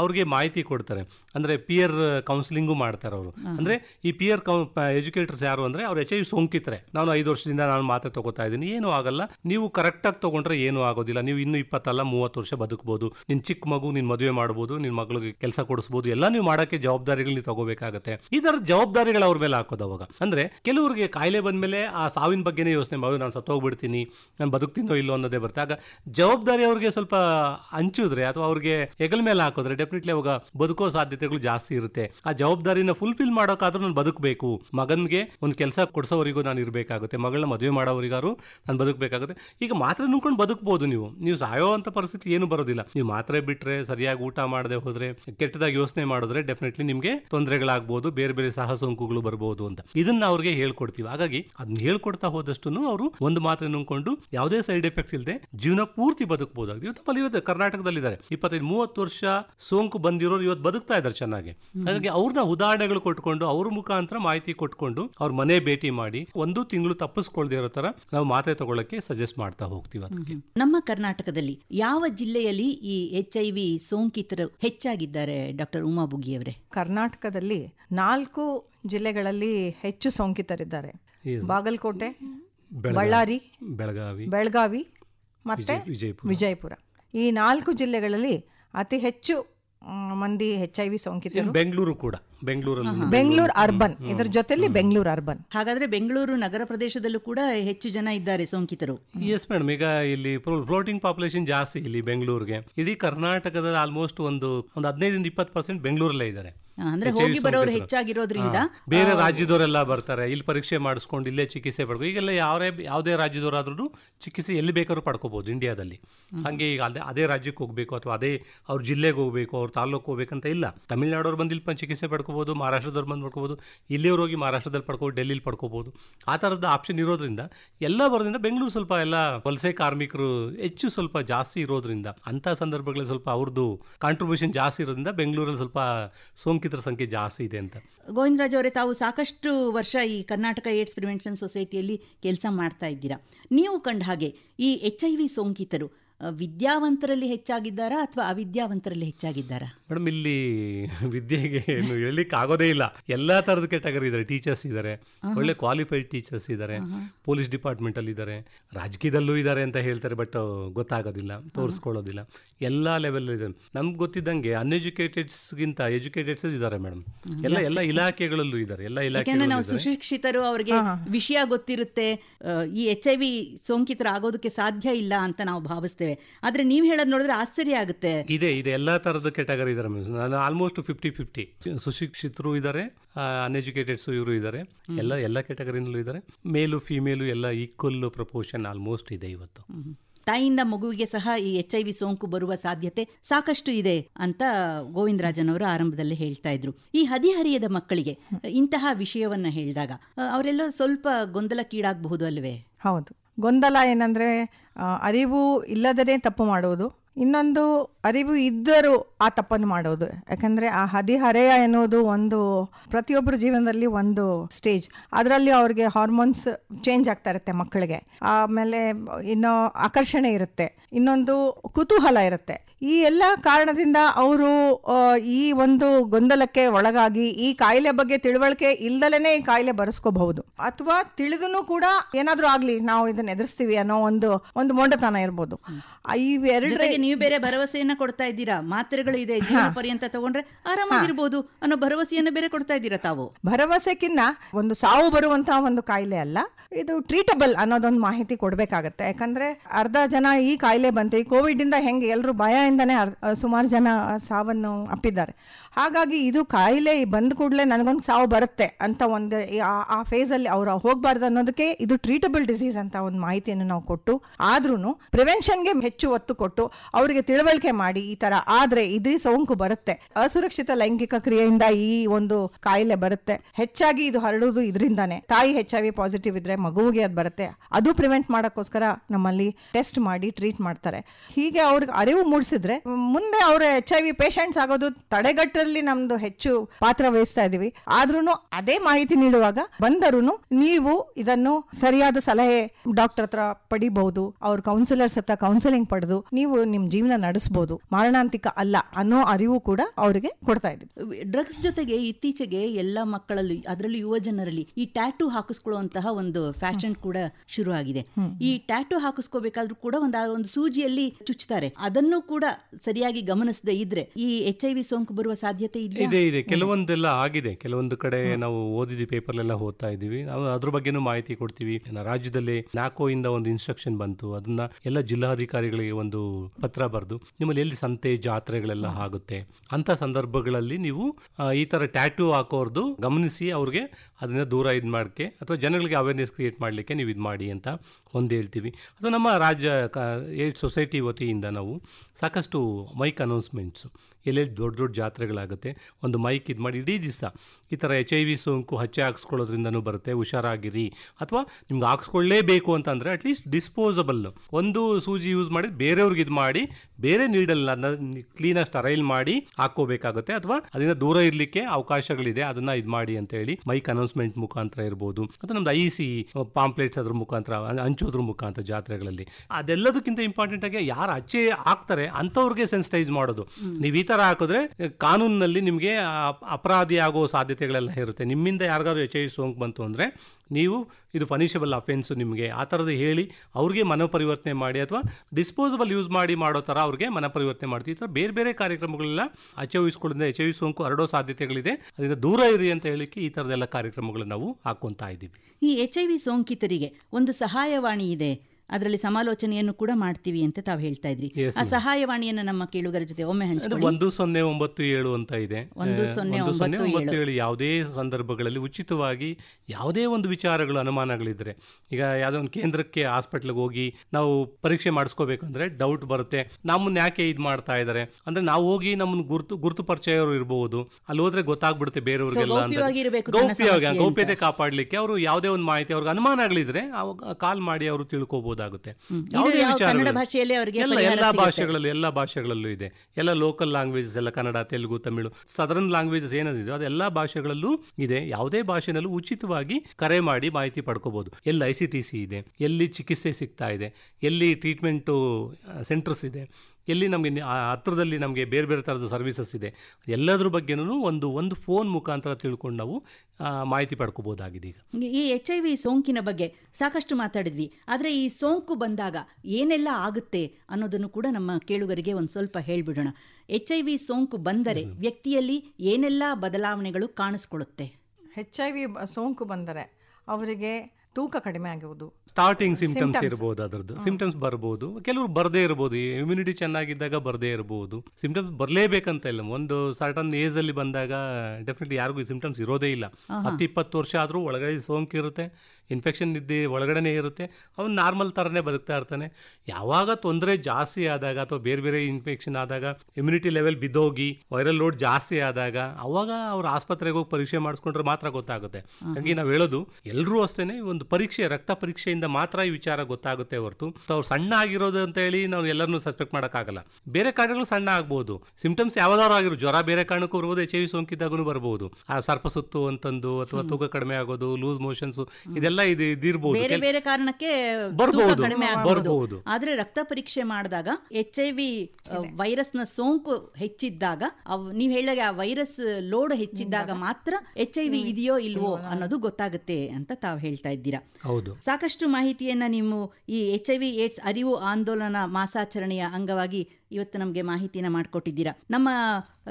ಅವ್ರಿಗೆ ಮಾಹಿತಿ ಕೊಡ್ತಾರೆ. ಅಂದರೆ ಪಿಯರ್ ಕೌನ್ಸಿಲಿಂಗು ಮಾಡ್ತಾರೆ ಅವರು. ಅಂದರೆ ಈ ಪಿಯರ್ ಕೌ ಎಜುಕೇಟರ್ಸ್ ಯಾರು ಅಂದರೆ ಅವ್ರು ಎಚ್ ಐ ಸೋಂಕಿತರೆ. ನಾನು ಐದು ವರ್ಷದಿಂದ ನಾನು ಮಾತ್ರೆ ತಗೋತಾ ಇದ್ದೀನಿ. ಏನೂ ಆಗಲ್ಲ. ನೀವು ಕರೆಕ್ಟಾಗಿ ತಗೊಂಡ್ರೆ ಏನೂ ಆಗೋದಿಲ್ಲ. ನೀವು ಇನ್ನೂ ಇಪ್ಪತ್ತಲ್ಲ ಮೂವತ್ತು ವರ್ಷ ಬದುಕಬಹುದು ನಿನ್ನ ಚಿಕ್ಕ ಮಗು ನಿನ್ನ ಮದುವೆ ಮಾಡ್ಬೋದು ನಿನ್ನ ಮಗಳಿಗೆ ಕೆಲಸ ಕೊಡಿಸ್ಬೋದು. ಎಲ್ಲ ನೀವು ಮಾಡೋಕ್ಕೆ ಜವಾಬ್ದಾರಿಗಳು ನೀವು ತಗೋಬೇಕಾಗತ್ತೆ. ಈ ಥರ ಜವಾಬ್ದಾರಿಗಳು ಅವ್ರ ಮೇಲೆ ಹಾಕೋದು ಅವಾಗ. ಅಂದರೆ ಕೆಲವರಿಗೆ ಕಾಯಿಲೆ ಬಂದಮೇಲೆ ಆ ಸಾವಿನ ಬಗ್ಗೆನೇ ಯೋಚನೆ ಮಾಡಿ ನಾನು ಸತ್ತೋಗ್ಬಿಡ್ತೀನಿ ನಾನು ಬದುಕ್ತೀನೋ ಇಲ್ಲೋ ಅನ್ನೋದೇ ಬರುತ್ತೆ. ಆಗ ಜವಾಬ್ದಾರಿ ಅವ್ರಿಗೆ ಸ್ವಲ್ಪ ಹಂಚಿದ್ರೆ ಅಥವಾ ಅವ್ರಿಗೆ ಹೆಗಲ ಮೇಲೆ ಹಾಕಿದ್ರೆ ಡೆಫಿನೆಟ್ಲಿ ಅವಾಗ ಬದುಕೋ ಸಾಧ್ಯತೆಗಳು ಜಾಸ್ತಿ ಇರುತ್ತೆ. ಆ ಜವಾಬ್ದಾರಿನ ಫುಲ್ಫಿಲ್ ಮಾಡೋಕ್ಕಾದ್ರೂ ನಾನು ಬದುಕಬೇಕು. ಮಗನ್ಗೆ ಒಂದು ಕೆಲಸ ಕೊಡಿಸೋವರಿಗೂ ನಾನು ಇರಬೇಕಾಗುತ್ತೆ. ಮಗಳನ್ನ ಮದುವೆ ಮಾಡೋವರಿಗಾರು ನಾನು ಬದುಕಬೇಕಾಗುತ್ತೆ. ಈಗ ಮಾತ್ರೆ ನುಂಕೊಂಡು ಬದುಕಬಹುದು ನೀವು. ನೀವು ಸಾಯೋ ಅಂತ ಪರಿಸ್ಥಿತಿ ಏನು ಬರೋದಿಲ್ಲ. ನೀವು ಮಾತ್ರೆ ಬಿಟ್ಟರೆ ಸರಿಯಾಗಿ ಊಟ ಮಾಡದೆ ಹೋದ್ರೆ, ಕೆಟ್ಟದಾಗಿ ಯೋಚನೆ ಮಾಡಿದ್ರೆ ಡೆಫಿನೆಟ್ಲಿ ನಿಮಗೆ ತೊಂದರೆಗಳಾಗ್ಬೋದು, ಬೇರೆ ಬೇರೆ ಸಾಹಸ ಸೋಂಕುಗಳು ಬರಬಹುದು ಅಂತ. ಇದನ್ನ ಅವ್ರಿಗೆ ಹೇಳ್ಕೊಡ್ತೀವಿ. ಹಾಗಾಗಿ ಅದನ್ನ ಹೇಳ್ಕೊಡ್ತಾ ಹೋದಷ್ಟು ಅವರು ಒಂದು ಮಾತ್ರೆ ನುಂಗ್ಕೊಂಡು ಯಾವುದೇ ಸೈಡ್ ಎಫೆಕ್ಟ್ಸ್ ಇಲ್ಲದೆ ಜೀವನ ಪೂರ್ತಿ ನಮ್ಮಲ್ಲಿ ಇವತ್ತು ಕರ್ನಾಟಕದಲ್ಲಿದ್ದಾರೆ. ಇಪ್ಪತ್ತೈದು, ಮೂವತ್ತು ವರ್ಷ ಸೋಂಕು ಬಂದಿರೋರು ಇವತ್ತು ಬದುಕ್ತಾ ಇದ್ದಾರೆ ಚೆನ್ನಾಗಿ. ಹಾಗಾಗಿ ಅವ್ರನ್ನ ಉದಾಹರಣೆಗಳು ಕೊಟ್ಕೊಂಡು ಅವ್ರ ಮುಖಾಂತರ ಮಾಹಿತಿ ಕೊಟ್ಕೊಂಡು ಅವ್ರ ಮನೆ ಭೇಟಿ ಮಾಡಿ ಒಂದು ತಿಂಗಳು ತಪ್ಪಿಸ್ಕೊಳ್ದೇ ಇರೋ ತರ ನಾವು ಮಾತೆ ತಗೊಳ್ಳಕ್ಕೆ ಸಜೆಸ್ಟ್ ಮಾಡ್ತಾ ಹೋಗ್ತೀವಿ ಅದಕ್ಕೆ. ನಮ್ಮ ಕರ್ನಾಟಕದಲ್ಲಿ ಯಾವ ಜಿಲ್ಲೆಯಲ್ಲಿ ಈ ಎಚ್ ಐ ವಿ ಸೋಂಕಿತರು ಹೆಚ್ಚಾಗಿದ್ದಾರೆ ಡಾಕ್ಟರ್ ಉಮಾ ಬುಗಿಯವರೇ ಕರ್ನಾಟಕದಲ್ಲಿ ನಾಲ್ಕು ಜಿಲ್ಲೆಗಳಲ್ಲಿ ಹೆಚ್ಚು ಸೋಂಕಿತರಿದ್ದಾರೆ. ಬಾಗಲಕೋಟೆ ಬಳ್ಳಾರಿ ಬೆಳಗಾವಿ ಬೆಳಗಾವಿ ಮತ್ತೆ. ವಿಜಯಪುರ. ಈ ನಾಲ್ಕು ಜಿಲ್ಲೆಗಳಲ್ಲಿ ಅತಿ ಹೆಚ್ಚು ಮಂದಿ ಎಚ್ ಐ ವಿ ಸೋಂಕಿತರು. ಬೆಂಗಳೂರು ಕೂಡ. ಬೆಂಗಳೂರಲ್ಲಿ ಬೆಂಗಳೂರು ಅರ್ಬನ್. ಇದರ ಜೊತೆಲಿ ಬೆಂಗಳೂರು ಅರ್ಬನ್. ಹಾಗಾದ್ರೆ ಬೆಂಗಳೂರು ನಗರ ಪ್ರದೇಶದಲ್ಲೂ ಕೂಡ ಹೆಚ್ಚು ಜನ ಇದ್ದಾರೆ ಸೋಂಕಿತರು. ಎಸ್ ಮೇಡಮ್ ಈಗ ಇಲ್ಲಿ ಫ್ಲೋಟಿಂಗ್ ಪಾಪ್ಯುಲೇಷನ್ ಜಾಸ್ತಿ ಇಲ್ಲಿ ಬೆಂಗಳೂರಿಗೆ. ಇಡೀ ಕರ್ನಾಟಕದ ಆಲ್ಮೋಸ್ಟ್ ಒಂದು ಒಂದು ಹದಿನೈದಿಂದ ಇಪ್ಪತ್ತು ಪರ್ಸೆಂಟ್ ಬೆಂಗಳೂರಲ್ಲೇ ಇದ್ದಾರೆ. ಅಂದ್ರೆ ಹೋಗಿ ಬರೋರು ಹೆಚ್ಚಾಗಿರೋದ್ರಿಂದ. ಬೇರೆ ರಾಜ್ಯದವರೆಲ್ಲ ಬರ್ತಾರೆ. ಇಲ್ಲಿ ಪರೀಕ್ಷೆ ಮಾಡಿಸ್ಕೊಂಡು ಇಲ್ಲೇ ಚಿಕಿತ್ಸೆ ಪಡ್ಕೊ ಈಗೆಲ್ಲ ಯಾವ ಯಾವುದೇ ರಾಜ್ಯದವರಾದ್ರೂ ಚಿಕಿತ್ಸೆ ಎಲ್ಲಿ ಬೇಕಾದ್ರೂ ಪಡ್ಕೋಬಹುದು ಇಂಡಿಯಾದಲ್ಲಿ ಹಂಗೆ ಈಗ ಅದೇ ಅದೇ ರಾಜ್ಯಕ್ಕೆ ಹೋಗ್ಬೇಕು ಅಥವಾ ಅದೇ ಅವ್ರ ಜಿಲ್ಲೆಗೆ ಹೋಗ್ಬೇಕು ಅವ್ರ ತಾಲೂಕು ಹೋಗ್ಬೇಕಂತ ಇಲ್ಲ. ತಮಿಳ್ನಾಡವ್ರು ಬಂದು ಇಲ್ಲಿ ಪ- ಚಿಕಿತ್ಸೆ ಪಡ್ಕೋಬಹುದು ಮಹಾರಾಷ್ಟ್ರದವ್ರು ಬಂದು ಮಾಡ್ಕೋಬೋದು ಇಲ್ಲಿಯವ್ರು ಹೋಗಿ ಮಹಾರಾಷ್ಟ್ರದಲ್ಲಿ ಪಡ್ಕೋಬೋದು ಡೆಲ್ಲಿಲಿ ಪಡ್ಕೋಬೋದು ಆ ಥರದ ಆಪ್ಷನ್ ಇರೋದ್ರಿಂದ ಎಲ್ಲ ಬರೋದ್ರಿಂದ ಬೆಂಗಳೂರು ಸ್ವಲ್ಪ ಎಲ್ಲ ವಲಸೆ ಕಾರ್ಮಿಕರು ಹೆಚ್ಚು ಸ್ವಲ್ಪ ಜಾಸ್ತಿ ಇರೋದ್ರಿಂದ ಅಂಥ ಸಂದರ್ಭಗಳಲ್ಲಿ ಸ್ವಲ್ಪ ಅವ್ರದ್ದು ಕಾಂಟ್ರಿಬ್ಯೂಷನ್ ಜಾಸ್ತಿ ಇರೋದ್ರಿಂದ ಬೆಂಗಳೂರಲ್ಲಿ ಸ್ವಲ್ಪ ಸೋಂಕಿತರ ಸಂಖ್ಯೆ ಜಾಸ್ತಿ ಇದೆ ಅಂತ. ಗೋವಿಂದರಾಜ್ ಅವರೇ, ತಾವು ಸಾಕಷ್ಟು ವರ್ಷ ಈ ಕರ್ನಾಟಕ ಏಡ್ಸ್ ಪ್ರಿವೆನ್ಷನ್ ಸೊಸೈಟಿಯಲ್ಲಿ ಕೆಲಸ ಮಾಡ್ತಾ ಇದ್ದೀರಾ. ನೀವು ಕಂಡ ಹಾಗೆ ಈ ಎಚ್ ಐ ವಿ ಸೋಂಕಿತರು ವಿದ್ಯಾವಂತರಲ್ಲಿ ಹೆಚ್ಚಾಗಿದ್ದಾರಾ ಅಥವಾ ಅವಿದ್ಯಾವಂತರಲ್ಲಿ ಹೆಚ್ಚಾಗಿದ್ದಾರಾ? ಮೇಡಮ್ ಇಲ್ಲಿ ವಿದ್ಯೆಗೆ ಏನು ಹೇಳಲಿಕ್ಕೆ ಆಗೋದೇ ಇಲ್ಲ. ಎಲ್ಲಾ ತರದ ಕೆಟಗರಿ ಇದಾರೆ ಟೀಚರ್ಸ್ ಇದಾರೆ ಒಳ್ಳೆ ಕ್ವಾಲಿಫೈಡ್ ಟೀಚರ್ಸ್ ಇದಾರೆ ಪೊಲೀಸ್ ಡಿಪಾರ್ಟ್ಮೆಂಟ್ ಅಲ್ಲಿ ಇದ್ದಾರೆ. ರಾಜಕೀಯದಲ್ಲೂ ಇದಾರೆ ಅಂತ ಹೇಳ್ತಾರೆ ಬಟ್ ಗೊತ್ತಾಗೋದಿಲ್ಲ ತೋರಿಸ್ಕೊಳ್ಳೋದಿಲ್ಲ. ಎಲ್ಲಾ ಲೆವೆಲ್ ಇದೆ ನಮ್ಗೆ ಗೊತ್ತಿದ್ದಂಗೆ ಅನ್ಎಜುಕೇಟೆಡ್ಸ್ ಗಿಂತ ಎಜುಕೇಟೆಡ್ಸ್ ಇದಾರೆ ಮೇಡಮ್ ಎಲ್ಲ ಎಲ್ಲ ಇಲಾಖೆಗಳಲ್ಲೂ ಇದಾರೆ ಎಲ್ಲ ಇಲಾಖೆ ನಾವು ಸುಶಿಕ್ಷಿತರು ಅವರಿಗೆ ವಿಷಯ ಗೊತ್ತಿರುತ್ತೆ. ಈ ಎಚ್ ಐ ವಿ ಸೋಂಕಿತರಾಗೋದಕ್ಕೆ ಸಾಧ್ಯ ಇಲ್ಲ ಅಂತ ನಾವು ಭಾವಿಸ್ತೇವೆ. ಆದ್ರೆ ನೀವು ಹೇಳೋದು ನೋಡಿದ್ರೆ ಆಶ್ಚರ್ಯ ಆಗುತ್ತೆ. ಇದೆ ಇದೆ. ಎಲ್ಲಾ ತರದ ಕೆಟಗರಿ ಇದ್ದಾರೆ ನಾನು ಆಲ್ಮೋಸ್ಟ್ ಫಿಫ್ಟಿ ಫಿಫ್ಟಿ ಸುಶಿಕ್ಷಿತರು ಇದ್ದಾರೆ ಅನ್ಎಜುಕೇಟೆಡ್ಸ್ ಇವರು ಇದ್ದಾರೆ ಎಲ್ಲ ಎಲ್ಲ ಕೆಟಗರಿನಲ್ಲೂ ಇದ್ದಾರೆ ಮೇಲು ಫಿಮೇಲು ಎಲ್ಲ ಈಕ್ವಲ್ ಪ್ರಪೋರ್ಷನ್ ಆಲ್ಮೋಸ್ಟ್ ಇದೆ ಇವತ್ತು. ತಾಯಿಯಿಂದ ಮಗುವಿಗೆ ಸಹ ಈ ಎಚ್ ಐ ವಿ ಸೋಂಕು ಬರುವ ಸಾಧ್ಯತೆ ಸಾಕಷ್ಟು ಇದೆ ಅಂತ ಗೋವಿಂದರಾಜನ್ ಅವರು ಆರಂಭದಲ್ಲಿ ಹೇಳ್ತಾ ಇದ್ರು. ಈ ಹದಿಹರಿಯದ ಮಕ್ಕಳಿಗೆ ಇಂತಹ ವಿಷಯವನ್ನ ಹೇಳಿದಾಗ ಅವರೆಲ್ಲ ಸ್ವಲ್ಪ ಗೊಂದಲಕ್ಕೀಡಾಗಬಹುದು ಅಲ್ವೇ? ಹೌದು. ಗೊಂದಲ ಏನಂದ್ರೆ ಅರಿವು ಇಲ್ಲದೇ ತಪ್ಪು ಮಾಡುವುದು. ಇನ್ನೊಂದು ಅರಿವು ಇದ್ದರೂ ಆ ತಪ್ಪನ್ನು ಮಾಡೋದು ಯಾಕಂದ್ರೆ ಆ ಹದಿಹರೆಯ ಎನ್ನುವುದು ಒಂದು ಪ್ರತಿಯೊಬ್ಬರ ಜೀವನದಲ್ಲಿ ಒಂದು ಸ್ಟೇಜ್. ಅದರಲ್ಲಿ ಅವ್ರಿಗೆ ಹಾರ್ಮೋನ್ಸ್ ಚೇಂಜ್ ಆಗ್ತಾ ಇರುತ್ತೆ ಮಕ್ಕಳಿಗೆ. ಆಮೇಲೆ ಇನ್ನೂ ಆಕರ್ಷಣೆ ಇರುತ್ತೆ. ಇನ್ನೊಂದು ಕುತೂಹಲ ಇರುತ್ತೆ. ಈ ಎಲ್ಲ ಕಾರಣದಿಂದ ಅವರು ಈ ಒಂದು ಗೊಂದಲಕ್ಕೆ ಒಳಗಾಗಿ ಈ ಕಾಯಿಲೆ ಬಗ್ಗೆ ತಿಳುವಳಿಕೆ ಇಲ್ದಲೇ ಈ ಕಾಯಿಲೆ ಬರೆಸ್ಕೋಬಹುದು. ಅಥವಾ ತಿಳಿದೂ ಕೂಡ ಏನಾದ್ರೂ ಆಗ್ಲಿ ನಾವು ಇದನ್ನು ಎದುರಿಸ್ತೀವಿ ಅನ್ನೋ ಒಂದು ಒಂದು ಮೊಂಡತನ ಇರ್ಬೋದು. ಇವೆರಡರಿಗೆ ನೀವು ಬೇರೆ ಭರವಸೆಯನ್ನ ಕೊಡ್ತಾ ಇದ್ದೀರಾ? ಮಾತ್ರೆಗಳು ಇದೆ ಜೀವನ ಪರ್ಯಂತ ತಗೊಂಡ್ರೆ ಆರಾಮಾಗಿರ್ಬೋದು ಅನ್ನೋ ಭರವಸೆಯನ್ನು ಬೇರೆ ಕೊಡ್ತಾ ಇದ್ದೀರಾ ತಾವು? ಭರವಸೆಕ್ಕಿನ್ನ ಒಂದು ಸಾವು ಬರುವಂತಹ ಒಂದು ಕಾಯಿಲೆ ಅಲ್ಲ. ಇದು ಟ್ರೀಟಬಲ್ ಅನ್ನೋದೊಂದು ಮಾಹಿತಿ ಕೊಡಬೇಕಾಗತ್ತೆ. ಯಾಕಂದ್ರೆ ಅರ್ಧ ಜನ ಈ ಕಾಯಿಲೆ ಬಂತು, ಈ ಕೋವಿಡ್ ಇಂದ ಹೆಂಗೆ ಎಲ್ಲರೂ ಭಯದಿಂದನೇ ಸುಮಾರು ಜನ ಸಾವನ್ನು ಅಪ್ಪಿದ್ದಾರೆ. ಹಾಗಾಗಿ ಇದು ಕಾಯಿಲೆ ಬಂದ ಕೂಡಲೇ ನನಗೊಂದು ಸಾವು ಬರುತ್ತೆ ಅಂತ ಒಂದು ಆ- ಫೇಸಲ್ಲಿ ಅವರು ಹೋಗಬಾರ್ದು ಅನ್ನೋದಕ್ಕೆ ಇದು ಟ್ರೀಟಬಲ್ ಡಿಸೀಸ್ ಅಂತ ಒಂದು ಮಾಹಿತಿಯನ್ನು ನಾವು ಕೊಟ್ಟು ಆದ್ರೂ ಪ್ರಿವೆನ್ಷನ್ಗೆ ಹೆಚ್ಚು ಒತ್ತು ಕೊಟ್ಟು ಅವರಿಗೆ ತಿಳುವಳಿಕೆ ಮಾಡಿ ಈ ತರ ಆದ್ರೆ ಇದ್ರಿ ಸೋಂಕು ಬರುತ್ತೆ. ಅಸುರಕ್ಷಿತ ಲೈಂಗಿಕ ಕ್ರಿಯೆಯಿಂದ ಈ ಒಂದು ಕಾಯಿಲೆ ಬರುತ್ತೆ. ಹೆಚ್ಚಾಗಿ ಇದು ಹರಡುವುದು ಇದರಿಂದಾನೆ. ತಾಯಿ ಹೆಚ್ ಐ ವಿ ಪಾಸಿಟಿವ್ ಇದ್ರೆ ಮಗುವಿಗೆ ಅದು ಬರುತ್ತೆ. ಅದು ಪ್ರಿವೆಂಟ್ ಮಾಡೋಕ್ಕೋಸ್ಕರ ನಮ್ಮಲ್ಲಿ ಟೆಸ್ಟ್ ಮಾಡಿ ಟ್ರೀಟ್ ಮಾಡ್ತಾರೆ. ಹೀಗೆ ಅವ್ರಿಗೆ ಅರಿವು ಮೂಡಿಸಿದ್ರೆ, ಮುಂದೆ ಅವರು ಎಚ್ ಐ ವಿ ಪೇಷಂಟ್ಸ್ ಆಗೋದು ತಡೆಗಟ್ಟಲ್ಲಿ ನಮ್ದು ಹೆಚ್ಚು ಪಾತ್ರ ವಹಿಸ್ತಾ ಇದೀವಿ. ಆದ್ರೂ ಅದೇ ಮಾಹಿತಿ ನೀಡುವಾಗ ಬಂದರೂ ನೀವು ಇದನ್ನು ಸರಿಯಾದ ಸಲಹೆ ಡಾಕ್ಟರ್ ಹತ್ರ ಪಡಿಬಹುದು ಅವ್ರ ಕೌನ್ಸಿಲರ್ಸ್ ಹತ್ರ ಕೌನ್ಸಿಲಿಂಗ್ ಪಡೆದು ನೀವು ನಿಮ್ ಜೀವನ ನಡೆಸಬಹುದು ಮಾರಣಾಂತಿಕ ಅಲ್ಲ ಅನ್ನೋ ಅರಿವು ಕೂಡ ಅವರಿಗೆ ಕೊಡ್ತಾ ಇದ್ದೀವಿ. ಡ್ರಗ್ಸ್ ಜೊತೆಗೆ ಇತ್ತೀಚೆಗೆ ಎಲ್ಲ ಮಕ್ಕಳಲ್ಲಿ ಅದರಲ್ಲಿ ಯುವ ಜನರಲ್ಲಿ ಈ ಟ್ಯಾಟೂ ಹಾಕಿಸ್ಕೊಳ್ಳುವಂತಹ ಒಂದು ಫ್ಯಾಷನ್ ಕೂಡ ಶುರು ಆಗಿದೆ ಈ ಟ್ಯಾಟೂ ಹಾಕಿಸ್ಕೋಬೇಕಾದ್ರೂ ಕೂಡ ಒಂದು ಒಂದು ಸೂಜಿಯಲ್ಲಿ ಚುಚ್ಚುತ್ತಾರೆ ಅದನ್ನು ಕೂಡ ಸರಿಯಾಗಿ ಗಮನಿಸದೆ ಇದ್ರೆ ಈ ಎಚ್ ಐ ವಿ ಸೋಂಕು ಬರುವ ಸಾಧ್ಯತೆ ಇದೆಯಾ? ಇದೆ ಇದೆ. ಕೆಲವೊಂದೆಲ್ಲ ಆಗಿದೆ. ಕೆಲವೊಂದು ಕಡೆ ನಾವು ಓದಿದ್ವಿ ಎಲ್ಲ ಓದ್ತಾ ಇದೀವಿ ನಾವು ಅದ್ರ ಬಗ್ಗೆನೂ ಮಾಹಿತಿ ಕೊಡ್ತೀವಿ. ರಾಜ್ಯದಲ್ಲಿ ನ್ಯಾಕೋ ಇಂದ ಒಂದು ಇನ್ಸ್ಟ್ರಕ್ಷನ್ ಬಂತು. ಅದನ್ನ ಎಲ್ಲ ಜಿಲ್ಲಾಧಿಕಾರಿಗಳಿಗೆ ಒಂದು ಪತ್ರ ಬರೆದು ನಿಮ್ಮಲ್ಲಿ ಎಲ್ಲಿ ಸಂತೆ ಜಾತ್ರೆಗಳೆಲ್ಲ ಆಗುತ್ತೆ? ಅಂತ ಸಂದರ್ಭಗಳಲ್ಲಿ ನೀವು ಈ ತರ ಟ್ಯಾಟೂ ಹಾಕೋರ್ದು ಗಮನಿಸಿ ಅವ್ರಿಗೆ ಅದನ್ನ ದೂರ ಇದ್ ಮಾಡಕ್ಕೆ ಅಥವಾ ಜನಗಳಿಗೆ ಅವೇರ್ನೆಸ್ ಕ್ರಿಯೇಟ್ ಮಾಡಲಿಕ್ಕೆ ನೀವು ಇದು ಮಾಡಿ ಅಂತ ಒಂದು ಹೇಳ್ತೀವಿ. ಅದು ನಮ್ಮ ರಾಜ್ಯ ಏಡ್ ಸೊಸೈಟಿ ವತಿಯಿಂದ ನಾವು ಸಾಕಷ್ಟು ಮೈಕ್ ಅನೌನ್ಸ್ಮೆಂಟ್ಸು ಎಲ್ಲೆಲ್ಲಿ ದೊಡ್ಡ ದೊಡ್ಡ ಜಾತ್ರೆಗಳಾಗುತ್ತೆ ಒಂದು ಮೈಕ್ ಇದು ಮಾಡಿ ಇಡೀ ದಿವಸ ಈ ಥರ ಎಚ್ ಐ ವಿ ಸೋಂಕು ಹಚ್ಚೆ ಹಾಕ್ಸ್ಕೊಳ್ಳೋದ್ರಿಂದನೂ ಬರುತ್ತೆ ಹುಷಾರಾಗಿರಿ ಅಥವಾ ನಿಮ್ಗೆ ಹಾಕ್ಸ್ಕೊಳ್ಳೇಬೇಕು ಅಂತಂದರೆ ಅಟ್ಲೀಸ್ಟ್ ಡಿಸ್ಪೋಸಬಲ್ ಒಂದು ಸೂಜಿ ಯೂಸ್ ಮಾಡಿ ಬೇರೆಯವ್ರಿಗೆ ಇದು ಮಾಡಿ ಬೇರೆ ನೀಡಲ್ಲ ಅದನ್ನ ಕ್ಲೀನಾಗಿ ಸ್ಟರೈಲ್ ಮಾಡಿ ಹಾಕ್ಕೋಬೇಕಾಗುತ್ತೆ ಅಥವಾ ಅದರಿಂದ ದೂರ ಇರಲಿಕ್ಕೆ ಅವಕಾಶಗಳಿದೆ ಅದನ್ನ ಇದು ಮಾಡಿ ಅಂತ ಹೇಳಿ ಮೈಕ್ ಅನೌನ್ಸ್ಮೆಂಟ್ ಮುಖಾಂತರ ಇರ್ಬೋದು ಅಥವಾ ನಮ್ದು ಐ ಸಿ ಪಾಂಪ್ಲೆಟ್ಸ್ ಅದ್ರ ಮುಖಾಂತರ ಹಂಚೋದ್ರ ಮುಖಾಂತರ ಜಾತ್ರೆಗಳಲ್ಲಿ. ಅದೆಲ್ಲದಕ್ಕಿಂತ ಇಂಪಾರ್ಟೆಂಟ್ ಆಗಿ ಯಾರು ಅಚ್ಚೆ ಹಾಕ್ತಾರೆ ಅಂಥವ್ರಿಗೆ ಸೆನ್ಸಿಟೈಸ್ ಮಾಡೋದು. ನೀವು ಈ ತರ ಹಾಕಿದ್ರೆ ಕಾನೂನಿನಲ್ಲಿ ನಿಮಗೆ ಅಪರಾಧಿ ಆಗೋ ಸಾಧ್ಯತೆಗಳೆಲ್ಲ ಇರುತ್ತೆ. ನಿಮ್ಮಿಂದ ಯಾರಿಗಾದ್ರು ಎಚ್ ಐ ಸೋಂಕು ಬಂತು ಅಂದರೆ ನೀವು ಇದು ಪನಿಷಬಲ್ ಅಫೆನ್ಸು ನಿಮಗೆ. ಆ ಥರದ್ದು ಹೇಳಿ ಅವ್ರಿಗೆ ಮನಪರಿವರ್ತನೆ ಮಾಡಿ ಅಥವಾ ಡಿಸ್ಪೋಸಬಲ್ ಯೂಸ್ ಮಾಡಿ ಮಾಡೋ ಥರ ಅವ್ರಿಗೆ ಮನಪರಿವರ್ತನೆ ಮಾಡ್ತೀವಿ. ಈ ಥರ ಬೇರೆ ಬೇರೆ ಕಾರ್ಯಕ್ರಮಗಳೆಲ್ಲ ಆಚೆ ವಹಿಸ್ಕೊಳ್ಳೋದ್ರಿಂದ ಎಚ್ ಐ ವಿ ಸೋಂಕು ಹರಡೋ ಸಾಧ್ಯತೆಗಳಿದೆ. ಅದರಿಂದ ದೂರ ಇರಿ ಅಂತ ಹೇಳಿಕ್ಕೆ ಈ ಥರದ್ದೆಲ್ಲ ಕಾರ್ಯಕ್ರಮಗಳನ್ನು ನಾವು ಹಾಕ್ಕೊತಾ ಇದ್ದೀವಿ. ಈ ಎಚ್ ಐ ವಿ ಸೋಂಕಿತರಿಗೆ ಒಂದು ಸಹಾಯವಾಣಿ ಇದೆ. ಅದರಲ್ಲಿ ಸಮಾಲೋಚನೆಯನ್ನು ಕೂಡ ಮಾಡ್ತೀವಿ ಅಂತ ತಾವು ಹೇಳ್ತಾ ಇದ್ರಿ. ಆ ಸಹಾಯವಾಣಿಯನ್ನ ನಮ್ಮ ಕೇಳುಗರ ಜೊತೆ ಒಮ್ಮೆ ಹಂಚಿಕೊಳ್ಳಿ. ಒಂದು ಸೊನ್ನೆ ಒಂಬತ್ತು ಏಳು ಅಂತ ಇದೆ. ಒಂದು ಸೊನ್ನೆ ಒಂಬತ್ತು ಒಂಬತ್ತು ಏಳು. ಯಾವುದೇ ಸಂದರ್ಭಗಳಲ್ಲಿ ಉಚಿತವಾಗಿ ಯಾವುದೇ ಒಂದು ವಿಚಾರಗಳು ಅನುಮಾನಗಳಿದ್ರೆ ಈಗ ಯಾವುದೋ ಒಂದು ಕೇಂದ್ರಕ್ಕೆ ಹಾಸ್ಪಿಟ್ಲಿಗೆ ಹೋಗಿ ನಾವು ಪರೀಕ್ಷೆ ಮಾಡಿಸ್ಕೋಬೇಕಂದ್ರೆ ಡೌಟ್ ಬರುತ್ತೆ. ನಮ್ಮನ್ನ ಯಾಕೆ ಇದು ಮಾಡ್ತಾ ಇದ್ದಾರೆ ಅಂದ್ರೆ ನಾವು ಹೋಗಿ ನಮ್ಮನ್ನ ಗುರುತು ಗುರುತು ಪರಿಚಯವರು ಇರಬಹುದು ಅಲ್ಲಿ ಹೋದ್ರೆ ಗೊತ್ತಾಗ್ಬಿಡುತ್ತೆ ಬೇರೆಯವ್ರಿಗೆಲ್ಲ ಗೌಪ್ಯವಾಗಿ ಗೌಪ್ಯತೆ ಕಾಪಾಡಲಿಕ್ಕೆ ಅವರು ಯಾವುದೇ ಒಂದು ಮಾಹಿತಿ ಅವ್ರಿಗೆ ಅನುಮಾನಗಳಿದ್ರೆ ಅವಾಗ ಕಾಲ್ ಮಾಡಿ ಅವರು ತಿಳ್ಕೊಬಹುದಾಗುತ್ತೆ ಕನ್ನಡ ಭಾಷೆಯಲ್ಲಿ ಅವರಿಗೆ ಎಲ್ಲ ಭಾಷೆಗಳಲ್ಲಿ ಎಲ್ಲ. ಭಾಷೆಗಳಲ್ಲೂ ಇದೆ. ಎಲ್ಲ ಲೋಕಲ್ ಲ್ಯಾಂಗ್ವೇಜಸ್ ಎಲ್ಲ ಕನ್ನಡ ತೆಲುಗು ತಮಿಳು ಸದರ್ನ್ ಲ್ಯಾಂಗ್ವೇಜಸ್ ಏನಿದೆಯೋ ಅದು ಎಲ್ಲಾ ಭಾಷೆಗಳಲ್ಲೂ ಇದೆ. ಯಾವುದೇ ಭಾಷೆನಲ್ಲೂ ಉಚಿತವಾಗಿ ಕರೆ ಮಾಡಿ ಮಾಹಿತಿ ಪಡ್ಕೋಬಹುದು ಎಲ್ಲಿ ಐ ಸಿ ಟಿ ಸಿ ಇದೆ ಎಲ್ಲಿ ಚಿಕಿತ್ಸೆ ಸಿಗ್ತಾ ಇದೆ ಎಲ್ಲಿ ಟ್ರೀಟ್ಮೆಂಟು ಸೆಂಟರ್ಸ್ ಇದೆ ಎಲ್ಲಿ ನಮಗೆ ಹತ್ರದಲ್ಲಿ ನಮಗೆ ಬೇರೆ ಬೇರೆ ಥರದ ಸರ್ವಿಸಸ್ ಇದೆ. ಎಲ್ಲದ್ರ ಬಗ್ಗೆನೂ ಒಂದು ಒಂದು ಫೋನ್ ಮುಖಾಂತರ ತಿಳ್ಕೊಂಡು ನಾವು ಮಾಹಿತಿ ಪಡ್ಕೋಬಹುದಾಗಿದೆ ಈಗ. ಈ ಎಚ್ ಐ ವಿ ಸೋಂಕಿನ ಬಗ್ಗೆ ಸಾಕಷ್ಟು ಮಾತಾಡಿದ್ವಿ. ಆದರೆ ಈ ಸೋಂಕು ಬಂದಾಗ ಏನೆಲ್ಲ ಆಗುತ್ತೆ ಅನ್ನೋದನ್ನು ಕೂಡ ನಮ್ಮ ಕೇಳುಗರಿಗೆ ಒಂದು ಸ್ವಲ್ಪ ಹೇಳಿಬಿಡೋಣ. ಎಚ್ ಐ ವಿ ಸೋಂಕು ಬಂದರೆ ವ್ಯಕ್ತಿಯಲ್ಲಿ ಏನೆಲ್ಲ ಬದಲಾವಣೆಗಳು ಕಾಣಿಸ್ಕೊಳ್ಳುತ್ತೆ? ಎಚ್ ಐ ವಿ ಸೋಂಕು ಬಂದರೆ ಅವರಿಗೆ ತೂಕ ಕಡಿಮೆ ಆಗುವುದು ಸ್ಟಾರ್ಟಿಂಗ್ ಸಿಂಪ್ಟಮ್ಸ್ ಇರಬಹುದು ಅದರದ್ದು. ಸಿಂಪ್ಟಮ್ಸ್ ಬರಬಹುದು ಕೆಲವರು ಬರದೇ ಇರಬಹುದು ಇಮ್ಯುನಿಟಿ ಚೆನ್ನಾಗಿದ್ದಾಗ ಬರದೇ ಇರಬಹುದು ಸಿಂಪ್ಟಮ್ಸ್ ಬರಲೇಬೇಕಂತ ಇಲ್ಲ. ಒಂದು ಸರ್ಟನ್ ಏಜ್ ಅಲ್ಲಿ ಬಂದಾಗ ಡೆಫಿನೆಟ್ಲಿ ಯಾರಿಗೂ ಸಿಂಪ್ಟಮ್ಸ್ ಇರೋದೇ ಇಲ್ಲ. ಹತ್ತು ಇಪ್ಪತ್ತು ವರ್ಷ ಆದರೂ ಒಳಗಡೆ ಸೋಂಕು ಇರುತ್ತೆ ಇನ್ಫೆಕ್ಷನ್ ಇದ್ದು ಒಳಗಡೆನೇ ಇರುತ್ತೆ. ಅವನು ನಾರ್ಮಲ್ ಥರನೇ ಬದುಕ್ತಾ ಇರ್ತಾನೆ. ಯಾವಾಗ ತೊಂದರೆ ಜಾಸ್ತಿ ಆದಾಗ ಅಥವಾ ಬೇರೆ ಬೇರೆ ಇನ್ಫೆಕ್ಷನ್ ಆದಾಗ ಇಮ್ಯುನಿಟಿ ಲೆವೆಲ್ ಬಿದ್ದೋಗಿ ವೈರಲ್ ಲೋಡ್ ಜಾಸ್ತಿ ಆದಾಗ, ಅವಾಗ ಅವ್ರ ಆಸ್ಪತ್ರೆಗೆ ಹೋಗಿ ಪರೀಕ್ಷೆ ಮಾಡಿಸ್ಕೊಂಡ್ರೆ ಮಾತ್ರ ಗೊತ್ತಾಗುತ್ತೆ. ಹಾಗಾಗಿ ನಾವು ಹೇಳೋದು ಎಲ್ಲರೂ ಅಷ್ಟೇನೆ ಒಂದು ಪರೀಕ್ಷೆ, ರಕ್ತ ಪರೀಕ್ಷೆಯಿಂದ ಮಾತ್ರ ಈ ವಿಚಾರ ಗೊತ್ತಾಗುತ್ತೆ ಹೊರತು. ಅವ್ರು ಸಣ್ಣ ಆಗಿರೋದು ಅಂತ ಹೇಳಿ ನಾವು ಎಲ್ಲರನ್ನೂ ಸಸ್ಪೆಕ್ಟ್ ಮಾಡೋಕ್ಕಾಗಲ್ಲ. ಬೇರೆ ಕಾರಣಗಳು ಸಣ್ಣ ಆಗ್ಬೋದು. ಸಿಂಪ್ಟಮ್ಸ್ ಯಾವ್ದಾದ್ರು ಆಗಿರೋ ಜ್ವರ ಬೇರೆ ಕಾರಣಕ್ಕೂ ಬರ್ಬೋದು ಎಚ್ ಐ ವಿ ಸೋಂಕಿದ್ದಾಗೂ ಬರ್ಬೋದು. ಆ ಸರ್ಪಸುತ್ತು ಅಂತಂದು ಅಥವಾ ತೂಕ ಕಡಿಮೆ ಆಗೋದು ಲೂಸ್ ಮೋಷನ್ಸು ಇದೆಲ್ಲ ಇದು ಇದಿರ್ಬೋದು. ಬೇರೆ ಬೇರೆ ಕಾರಣಕ್ಕೆ ಬರಬಹುದು ಕಡಿಮೆ ಆಗಬಹುದು ಆದ್ರೆ ರಕ್ತ ಪರೀಕ್ಷೆ ಮಾಡಿದಾಗ ಎಚ್ ಐ ವಿ ವೈರಸ್ನ ಸೋಂಕು ಹೆಚ್ಚಿದ್ದಾಗ ನೀವು ನೀವ್ ಹೇಳಿದಾಗ ಆ ವೈರಸ್ ಲೋಡ್ ಹೆಚ್ಚಿದ್ದಾಗ ಮಾತ್ರ ಎಚ್ ಐ ವಿ ಇದೆಯೋ ಇಲ್ವೋ ಅನ್ನೋದು ಗೊತ್ತಾಗುತ್ತೆ ಅಂತ ತಾವು ಹೇಳ್ತಾ ಇದ್ದೀರಾ. ಹೌದು. ಸಾಕಷ್ಟು ಮಾಹಿತಿಯನ್ನ ನೀವು ಈ ಎಚ್ ಐ ವಿ ಏಡ್ಸ್ ಅರಿವು ಆಂದೋಲನ ಮಾಸಾಚರಣೆಯ ಅಂಗವಾಗಿ ಇವತ್ತು ನಮಗೆ ಮಾಹಿತಿನ ಮಾಡಿಕೊಟ್ಟಿದ್ದೀರಾ. ನಮ್ಮ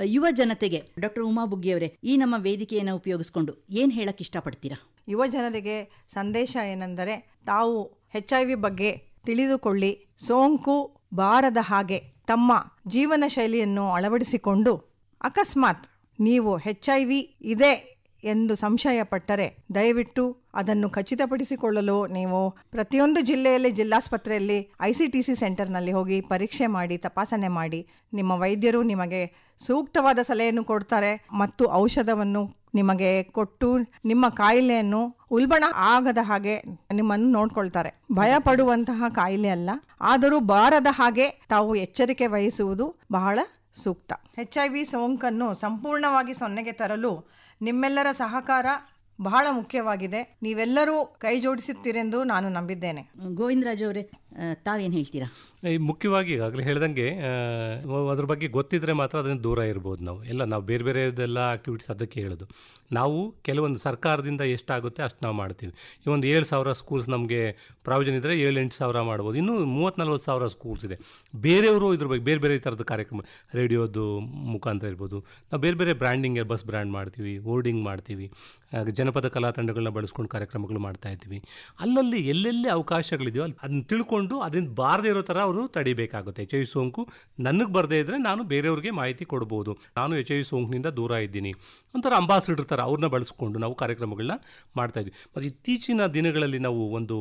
ಯುವ ಜನತೆಗೆ, ಡಾಕ್ಟರ್ ಉಮಾ ಅವರೇ, ಈ ನಮ್ಮ ವೇದಿಕೆಯನ್ನು ಉಪಯೋಗಿಸ್ಕೊಂಡು ಏನು ಹೇಳಕ್ಕೆ ಇಷ್ಟಪಡ್ತೀರಾ? ಯುವ ಜನರಿಗೆ ಸಂದೇಶ ಏನೆಂದರೆ, ತಾವು ಎಚ್ ಐ ವಿ ಬಗ್ಗೆ ತಿಳಿದುಕೊಳ್ಳಿ, ಸೋಂಕು ಬಾರದ ಹಾಗೆ ತಮ್ಮ ಜೀವನ ಶೈಲಿಯನ್ನು ಅಳವಡಿಸಿಕೊಂಡು, ಅಕಸ್ಮಾತ್ ನೀವು ಎಚ್ ಐ ವಿ ಇದೆ ಎಂದು ಸಂಶಯ ಪಟ್ಟರೆ ದಯವಿಟ್ಟು ಅದನ್ನು ಖಚಿತಪಡಿಸಿಕೊಳ್ಳಲು ನೀವು ಪ್ರತಿಯೊಂದು ಜಿಲ್ಲೆಯಲ್ಲಿ, ಜಿಲ್ಲಾಸ್ಪತ್ರೆಯಲ್ಲಿ ಐ ಸಿ ಟಿ ಸಿ ಸೆಂಟರ್ನಲ್ಲಿ ಹೋಗಿ ಪರೀಕ್ಷೆ ಮಾಡಿ, ತಪಾಸಣೆ ಮಾಡಿ. ನಿಮ್ಮ ವೈದ್ಯರು ನಿಮಗೆ ಸೂಕ್ತವಾದ ಸಲಹೆಯನ್ನು ಕೊಡ್ತಾರೆ ಮತ್ತು ಔಷಧವನ್ನು ನಿಮಗೆ ಕೊಟ್ಟು ನಿಮ್ಮ ಕಾಯಿಲೆಯನ್ನು ಉಲ್ಬಣ ಆಗದ ಹಾಗೆ ನಿಮ್ಮನ್ನು ನೋಡ್ಕೊಳ್ತಾರೆ. ಭಯ ಪಡುವಂತಹ ಕಾಯಿಲೆ ಅಲ್ಲ, ಆದರೂ ಬಾರದ ಹಾಗೆ ತಾವು ಎಚ್ಚರಿಕೆ ವಹಿಸುವುದು ಬಹಳ ಸೂಕ್ತ. ಎಚ್ ಐ ವಿ ಸೋಂಕನ್ನು ಸಂಪೂರ್ಣವಾಗಿ ಸೊನ್ನೆಗೆ ತರಲು ನಿಮ್ಮೆಲ್ಲರ ಸಹಕಾರ ಬಹಳ ಮುಖ್ಯವಾಗಿದೆ. ನೀವೆಲ್ಲರೂ ಕೈ ಜೋಡಿಸುತ್ತೀರೆಂದು ನಾನು ನಂಬಿದ್ದೇನೆ. ಗೋವಿಂದರಾಜ್ ಅವರೇ ತಾವೇನ್ ಹೇಳ್ತೀರಾ? ಈ ಮುಖ್ಯವಾಗಿ ಈಗಾಗಲೇ ಹೇಳ್ದಂಗೆ ಅದ್ರ ಬಗ್ಗೆ ಗೊತ್ತಿದ್ರೆ ಮಾತ್ರ ಅದನ್ನು ದೂರ ಇರ್ಬೋದು ನಾವು. ಎಲ್ಲ ನಾವು ಬೇರೆ ಬೇರೆದೆಲ್ಲ ಆಕ್ಟಿವಿಟೀಸ್ ಅದಕ್ಕೆ ಹೇಳೋದು. ನಾವು ಕೆಲವೊಂದು ಸರ್ಕಾರದಿಂದ ಎಷ್ಟಾಗುತ್ತೆ ಅಷ್ಟು ನಾವು ಮಾಡ್ತೀವಿ. ಈ ಒಂದು ಏಳು ಸಾವಿರ ಸ್ಕೂಲ್ಸ್ ನಮಗೆ ಪ್ರಾವಿಷನ್ ಇದ್ದರೆ ಏಳು ಎಂಟು ಸಾವಿರ ಮಾಡ್ಬೋದು. ಇನ್ನೂ ಮೂವತ್ತು ನಲ್ವತ್ತು ಸಾವಿರ ಸ್ಕೂಲ್ಸ್ ಇದೆ. ಬೇರೆಯವರು ಇದ್ರ ಬಗ್ಗೆ ಬೇರೆ ಬೇರೆ ಥರದ ಕಾರ್ಯಕ್ರಮ, ರೇಡಿಯೋದು ಮುಖಾಂತರ ಇರ್ಬೋದು. ನಾವು ಬೇರೆ ಬೇರೆ ಬ್ರ್ಯಾಂಡಿಂಗ್ ಬಸ್ ಬ್ರ್ಯಾಂಡ್ ಮಾಡ್ತೀವಿ ಹೋರ್ಡಿಂಗ್ ಮಾಡ್ತೀವಿ. ಜನಪದ ಕಲಾ ತಂಡಗಳನ್ನ ಬಳಸ್ಕೊಂಡು ಕಾರ್ಯಕ್ರಮಗಳು ಮಾಡ್ತಾ ಇದ್ದೀವಿ. ಅಲ್ಲಲ್ಲಿ ಎಲ್ಲೆಲ್ಲಿ ಅವಕಾಶಗಳಿದೆಯೋ ಅಲ್ಲಿ ಅದನ್ನ ತಿಳ್ಕೊಂಡು ಅದರಿಂದ ಬಾರದೇ ಇರೋ ಥರ ಅವರು ತಡಿಬೇಕಾಗುತ್ತೆ. ಎಚ್ ಐ ಸೋಂಕು ನನಗೆ ಬರದೇ ಇದ್ದರೆ ನಾನು ಬೇರೆಯವ್ರಿಗೆ ಮಾಹಿತಿ ಕೊಡ್ಬೋದು. ನಾನು ಎಚ್ ಐ ಸೋಂಕಿನಿಂದ ದೂರ ಇದ್ದೀನಿ. ಒಂಥರ ಅಂಬಾಸಿಡರ್ ಥರ ಅವ್ರನ್ನ ಬಳಸ್ಕೊಂಡು ನಾವು ಕಾರ್ಯಕ್ರಮಗಳನ್ನ ಮಾಡ್ತಾ ಇದ್ವಿ. ಮತ್ತು ಇತ್ತೀಚಿನ ದಿನಗಳಲ್ಲಿ ನಾವು ಒಂದು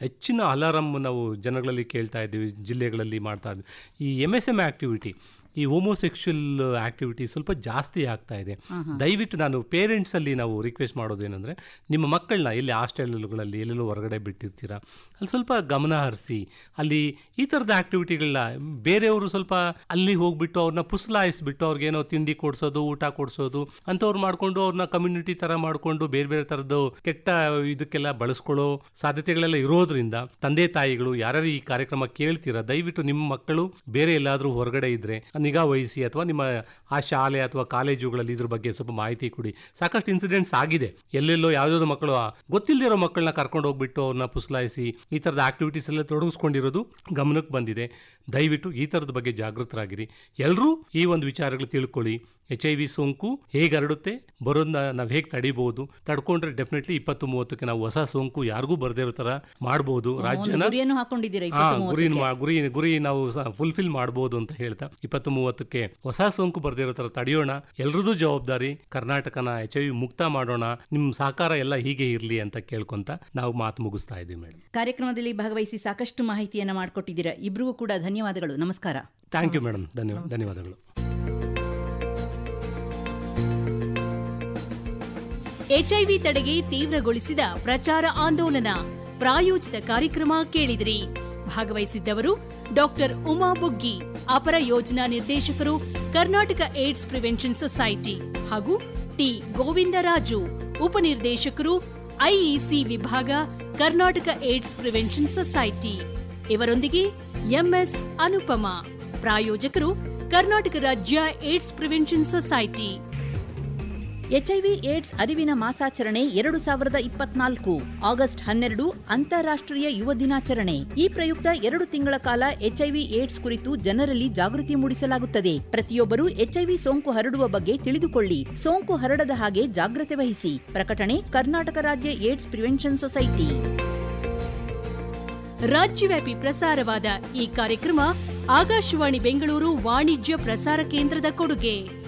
ಹೆಚ್ಚಿನ ಅಲಾರಮ್ ನಾವು ಜನಗಳಲ್ಲಿ ಕೇಳ್ತಾ ಇದ್ದೀವಿ, ಜಿಲ್ಲೆಗಳಲ್ಲಿ ಮಾಡ್ತಾ ಇದ್ವಿ. ಈ ಎಂ ಎಸ್ ಎಂ ಆ್ಯಕ್ಟಿವಿಟಿ ಈ ಹೋಮೋಸೆಕ್ಷುಯಲ್ ಆಕ್ಟಿವಿಟಿ ಸ್ವಲ್ಪ ಜಾಸ್ತಿ ಆಗ್ತಾ ಇದೆ. ದಯವಿಟ್ಟು ನಾನು ಪೇರೆಂಟ್ಸಲ್ಲಿ ನಾವು ರಿಕ್ವೆಸ್ಟ್ ಮಾಡೋದೇನೆಂದರೆ ನಿಮ್ಮ ಮಕ್ಕಳನ್ನ ಇಲ್ಲಿ ಹಾಸ್ಟೆಲ್ಗಳಲ್ಲಿ ಎಲ್ಲೆಲ್ಲೋ ಹೊರಗಡೆ ಬಿಟ್ಟಿರ್ತೀರಾ ಅಲ್ಲಿ ಸ್ವಲ್ಪ ಗಮನ ಹರಿಸಿ ಅಲ್ಲಿ ಈ ಥರದ ಆಕ್ಟಿವಿಟಿಗಳನ್ನ ಬೇರೆಯವರು ಸ್ವಲ್ಪ ಅಲ್ಲಿ ಹೋಗ್ಬಿಟ್ಟು ಅವ್ರನ್ನ ಪುಸಲಾಯಿಸ್ಬಿಟ್ಟು ಅವ್ರಿಗೇನೋ ತಿಂಡಿ ಕೊಡಿಸೋದು ಊಟ ಕೊಡಿಸೋದು ಅಂಥವ್ರು ಮಾಡಿಕೊಂಡು ಅವ್ರನ್ನ ಕಮ್ಯುನಿಟಿ ಥರ ಮಾಡಿಕೊಂಡು ಬೇರೆ ಬೇರೆ ಥರದ್ದು ಕೆಟ್ಟ ಇದಕ್ಕೆಲ್ಲ ಬಳಸ್ಕೊಳ್ಳೋ ಸಾಧ್ಯತೆಗಳೆಲ್ಲ ಇರೋದ್ರಿಂದ ತಂದೆ ತಾಯಿಗಳು ಯಾರ್ಯಾರು ಈ ಕಾರ್ಯಕ್ರಮ ಕೇಳ್ತೀರಾ ದಯವಿಟ್ಟು ನಿಮ್ಮ ಮಕ್ಕಳು ಬೇರೆ ಎಲ್ಲಾದರೂ ಹೊರಗಡೆ ಇದ್ರೆ ನಿಗಾ ವಹಿಸಿ ಅಥವಾ ನಿಮ್ಮ ಆ ಶಾಲೆ ಅಥವಾ ಕಾಲೇಜುಗಳಲ್ಲಿ ಇದ್ರ ಬಗ್ಗೆ ಸ್ವಲ್ಪ ಮಾಹಿತಿ ಕೊಡಿ. ಸಾಕಷ್ಟು ಇನ್ಸಿಡೆಂಟ್ಸ್ ಆಗಿದೆ. ಎಲ್ಲೆಲ್ಲೋ ಯಾವ್ದಾದ್ರು ಮಕ್ಕಳು ಗೊತ್ತಿಲ್ಲದಿರೋ ಮಕ್ಕಳನ್ನ ಕರ್ಕೊಂಡು ಹೋಗ್ಬಿಟ್ಟು ಅವ್ರನ್ನ ಪುಸಲಾಯಿಸಿ ಈ ಥರದ ಆಕ್ಟಿವಿಟೀಸ್ ಎಲ್ಲ ತೊಡಗಿಸ್ಕೊಂಡಿರೋದು ಗಮನಕ್ಕೆ ಬಂದಿದೆ. ದಯವಿಟ್ಟು ಈ ಥರದ ಬಗ್ಗೆ ಜಾಗೃತರಾಗಿರಿ. ಎಲ್ಲರೂ ಈ ಒಂದು ವಿಚಾರಗಳು ತಿಳ್ಕೊಳ್ಳಿ. ಎಚ್ ಐ ವಿ ಸೋಂಕು ಹೇಗೆ ಹರಡುತ್ತೆ ಬರೋದನ್ನ ನಾವು ಹೇಗೆ ತಡಿಬಹುದು ತಡ್ಕೊಂಡ್ರೆ ಡೆಫಿನೆಟ್ಲಿ ಇಪ್ಪತ್ತು ಮೂವತ್ತಕ್ಕೆ ನಾವು ಹೊಸ ಸೋಂಕು ಯಾರಿಗೂ ಬರದೇ ಇರೋ ಮಾಡಬಹುದು ಮಾಡ್ಬೋದು. ರಾಜ್ಯನ ಗುರಿ ಗುರಿ ಗುರಿ ನಾವು ಫುಲ್ಫಿಲ್ ಮಾಡಬಹುದು ಅಂತ ಹೇಳ್ತಾ ಇಪ್ಪತ್ತು ಮೂವತ್ತಕ್ಕೆ ಹೊಸ ಸೋಂಕು ಬರ್ದೇ ಇರೋ ತರ ತಡೆಯೋಣ. ಎಲ್ರದ್ದು ಜವಾಬ್ದಾರಿ ಕರ್ನಾಟಕನ ಎಚ್ ಐ ವಿ ಮುಕ್ತ ಮಾಡೋಣ ನಿಮ್ ಸಹಕಾರ ಎಲ್ಲ ಹೀಗೆ ಇರಲಿ ಅಂತ ಕೇಳ್ಕೊಂತ ನಾವು ಮಾತು ಮುಗಿಸ್ತಾ ಇದ್ದೀವಿ ಮೇಡಮ್ ಕಾರ್ಯಕ್ರಮದಲ್ಲಿ ಭಾಗವಹಿಸಿ ಸಾಕಷ್ಟು ಮಾಹಿತಿಯನ್ನ ಮಾಡಿಕೊಟ್ಟಿದ್ದೀರಾ. ಇಬ್ರಿಗೂ ಕೂಡ ಧನ್ಯವಾದಗಳು. ನಮಸ್ಕಾರ. ಥ್ಯಾಂಕ್ ಯು ಮೇಡಮ್ ಧನ್ಯವಾದ ಧನ್ಯವಾದಗಳು. ಎಚ್ಐವಿ ತಡೆಗೆ ತೀವ್ರಗೊಳಿಸಿದ ಪ್ರಚಾರ ಆಂದೋಲನ. ಪ್ರಾಯೋಜಿತ ಕಾರ್ಯಕ್ರಮ ಕೇಳಿದಿರಿ. ಭಾಗವಹಿಸಿದ್ದವರು ಡಾಕ್ಟರ್ ಉಮಾ ಬುಗ್ಗಿ, ಅಪರ ಯೋಜನಾ ನಿರ್ದೇಶಕರು ಕರ್ನಾಟಕ ಏಡ್ಸ್ ಪ್ರಿವೆನ್ಷನ್ ಸೊಸೈಟಿ ಹಾಗೂ ಟಿ. ಗೋವಿಂದರಾಜು, ಉಪನಿರ್ದೇಶಕರು ಐಇಸಿ ವಿಭಾಗ, ಕರ್ನಾಟಕ ಏಡ್ಸ್ ಪ್ರಿವೆನ್ಷನ್ ಸೊಸೈಟಿ. ಇವರೊಂದಿಗೆ ಎಂಎಸ್ ಅನುಪಮ, ಪ್ರಾಯೋಜಕರು ಕರ್ನಾಟಕ ರಾಜ್ಯ AIDS prevention society. HIV AIDS ಅರಿವಿನ ಮಾಸಾಚರಣೆ ಎರಡು ಸಾವಿರದ ಇಪ್ಪತ್ನಾಲ್ಕು. ಆಗಸ್ಟ್ ಹನ್ನೆರಡು ಅಂತಾರಾಷ್ಟ್ರೀಯ ಯುವ ದಿನಾಚರಣೆ. ಈ ಪ್ರಯುಕ್ತ ಎರಡು ತಿಂಗಳ ಕಾಲ ಎಚ್ಐವಿ ಏಡ್ಸ್ ಕುರಿತು ಜನರಲ್ಲಿ ಜಾಗೃತಿ ಮೂಡಿಸಲಾಗುತ್ತದೆ. ಪ್ರತಿಯೊಬ್ಬರು ಎಚ್ಐವಿ ಸೋಂಕು ಹರಡುವ ಬಗ್ಗೆ ತಿಳಿದುಕೊಳ್ಳಿ. ಸೋಂಕು ಹರಡದ ಹಾಗೆ ಜಾಗ್ರತೆ ವಹಿಸಿ. ಪ್ರಕಟಣೆ ಕರ್ನಾಟಕ ರಾಜ್ಯ ಏಡ್ಸ್ ಪ್ರಿವೆನ್ಷನ್ ಸೊಸೈಟಿ. ರಾಜ್ಯವ್ಯಾಪಿ ಪ್ರಸಾರವಾದ ಈ ಕಾರ್ಯಕ್ರಮ ಆಕಾಶವಾಣಿ ಬೆಂಗಳೂರು ವಾಣಿಜ್ಯ ಪ್ರಸಾರ ಕೇಂದ್ರದ ಕೊಡುಗೆ.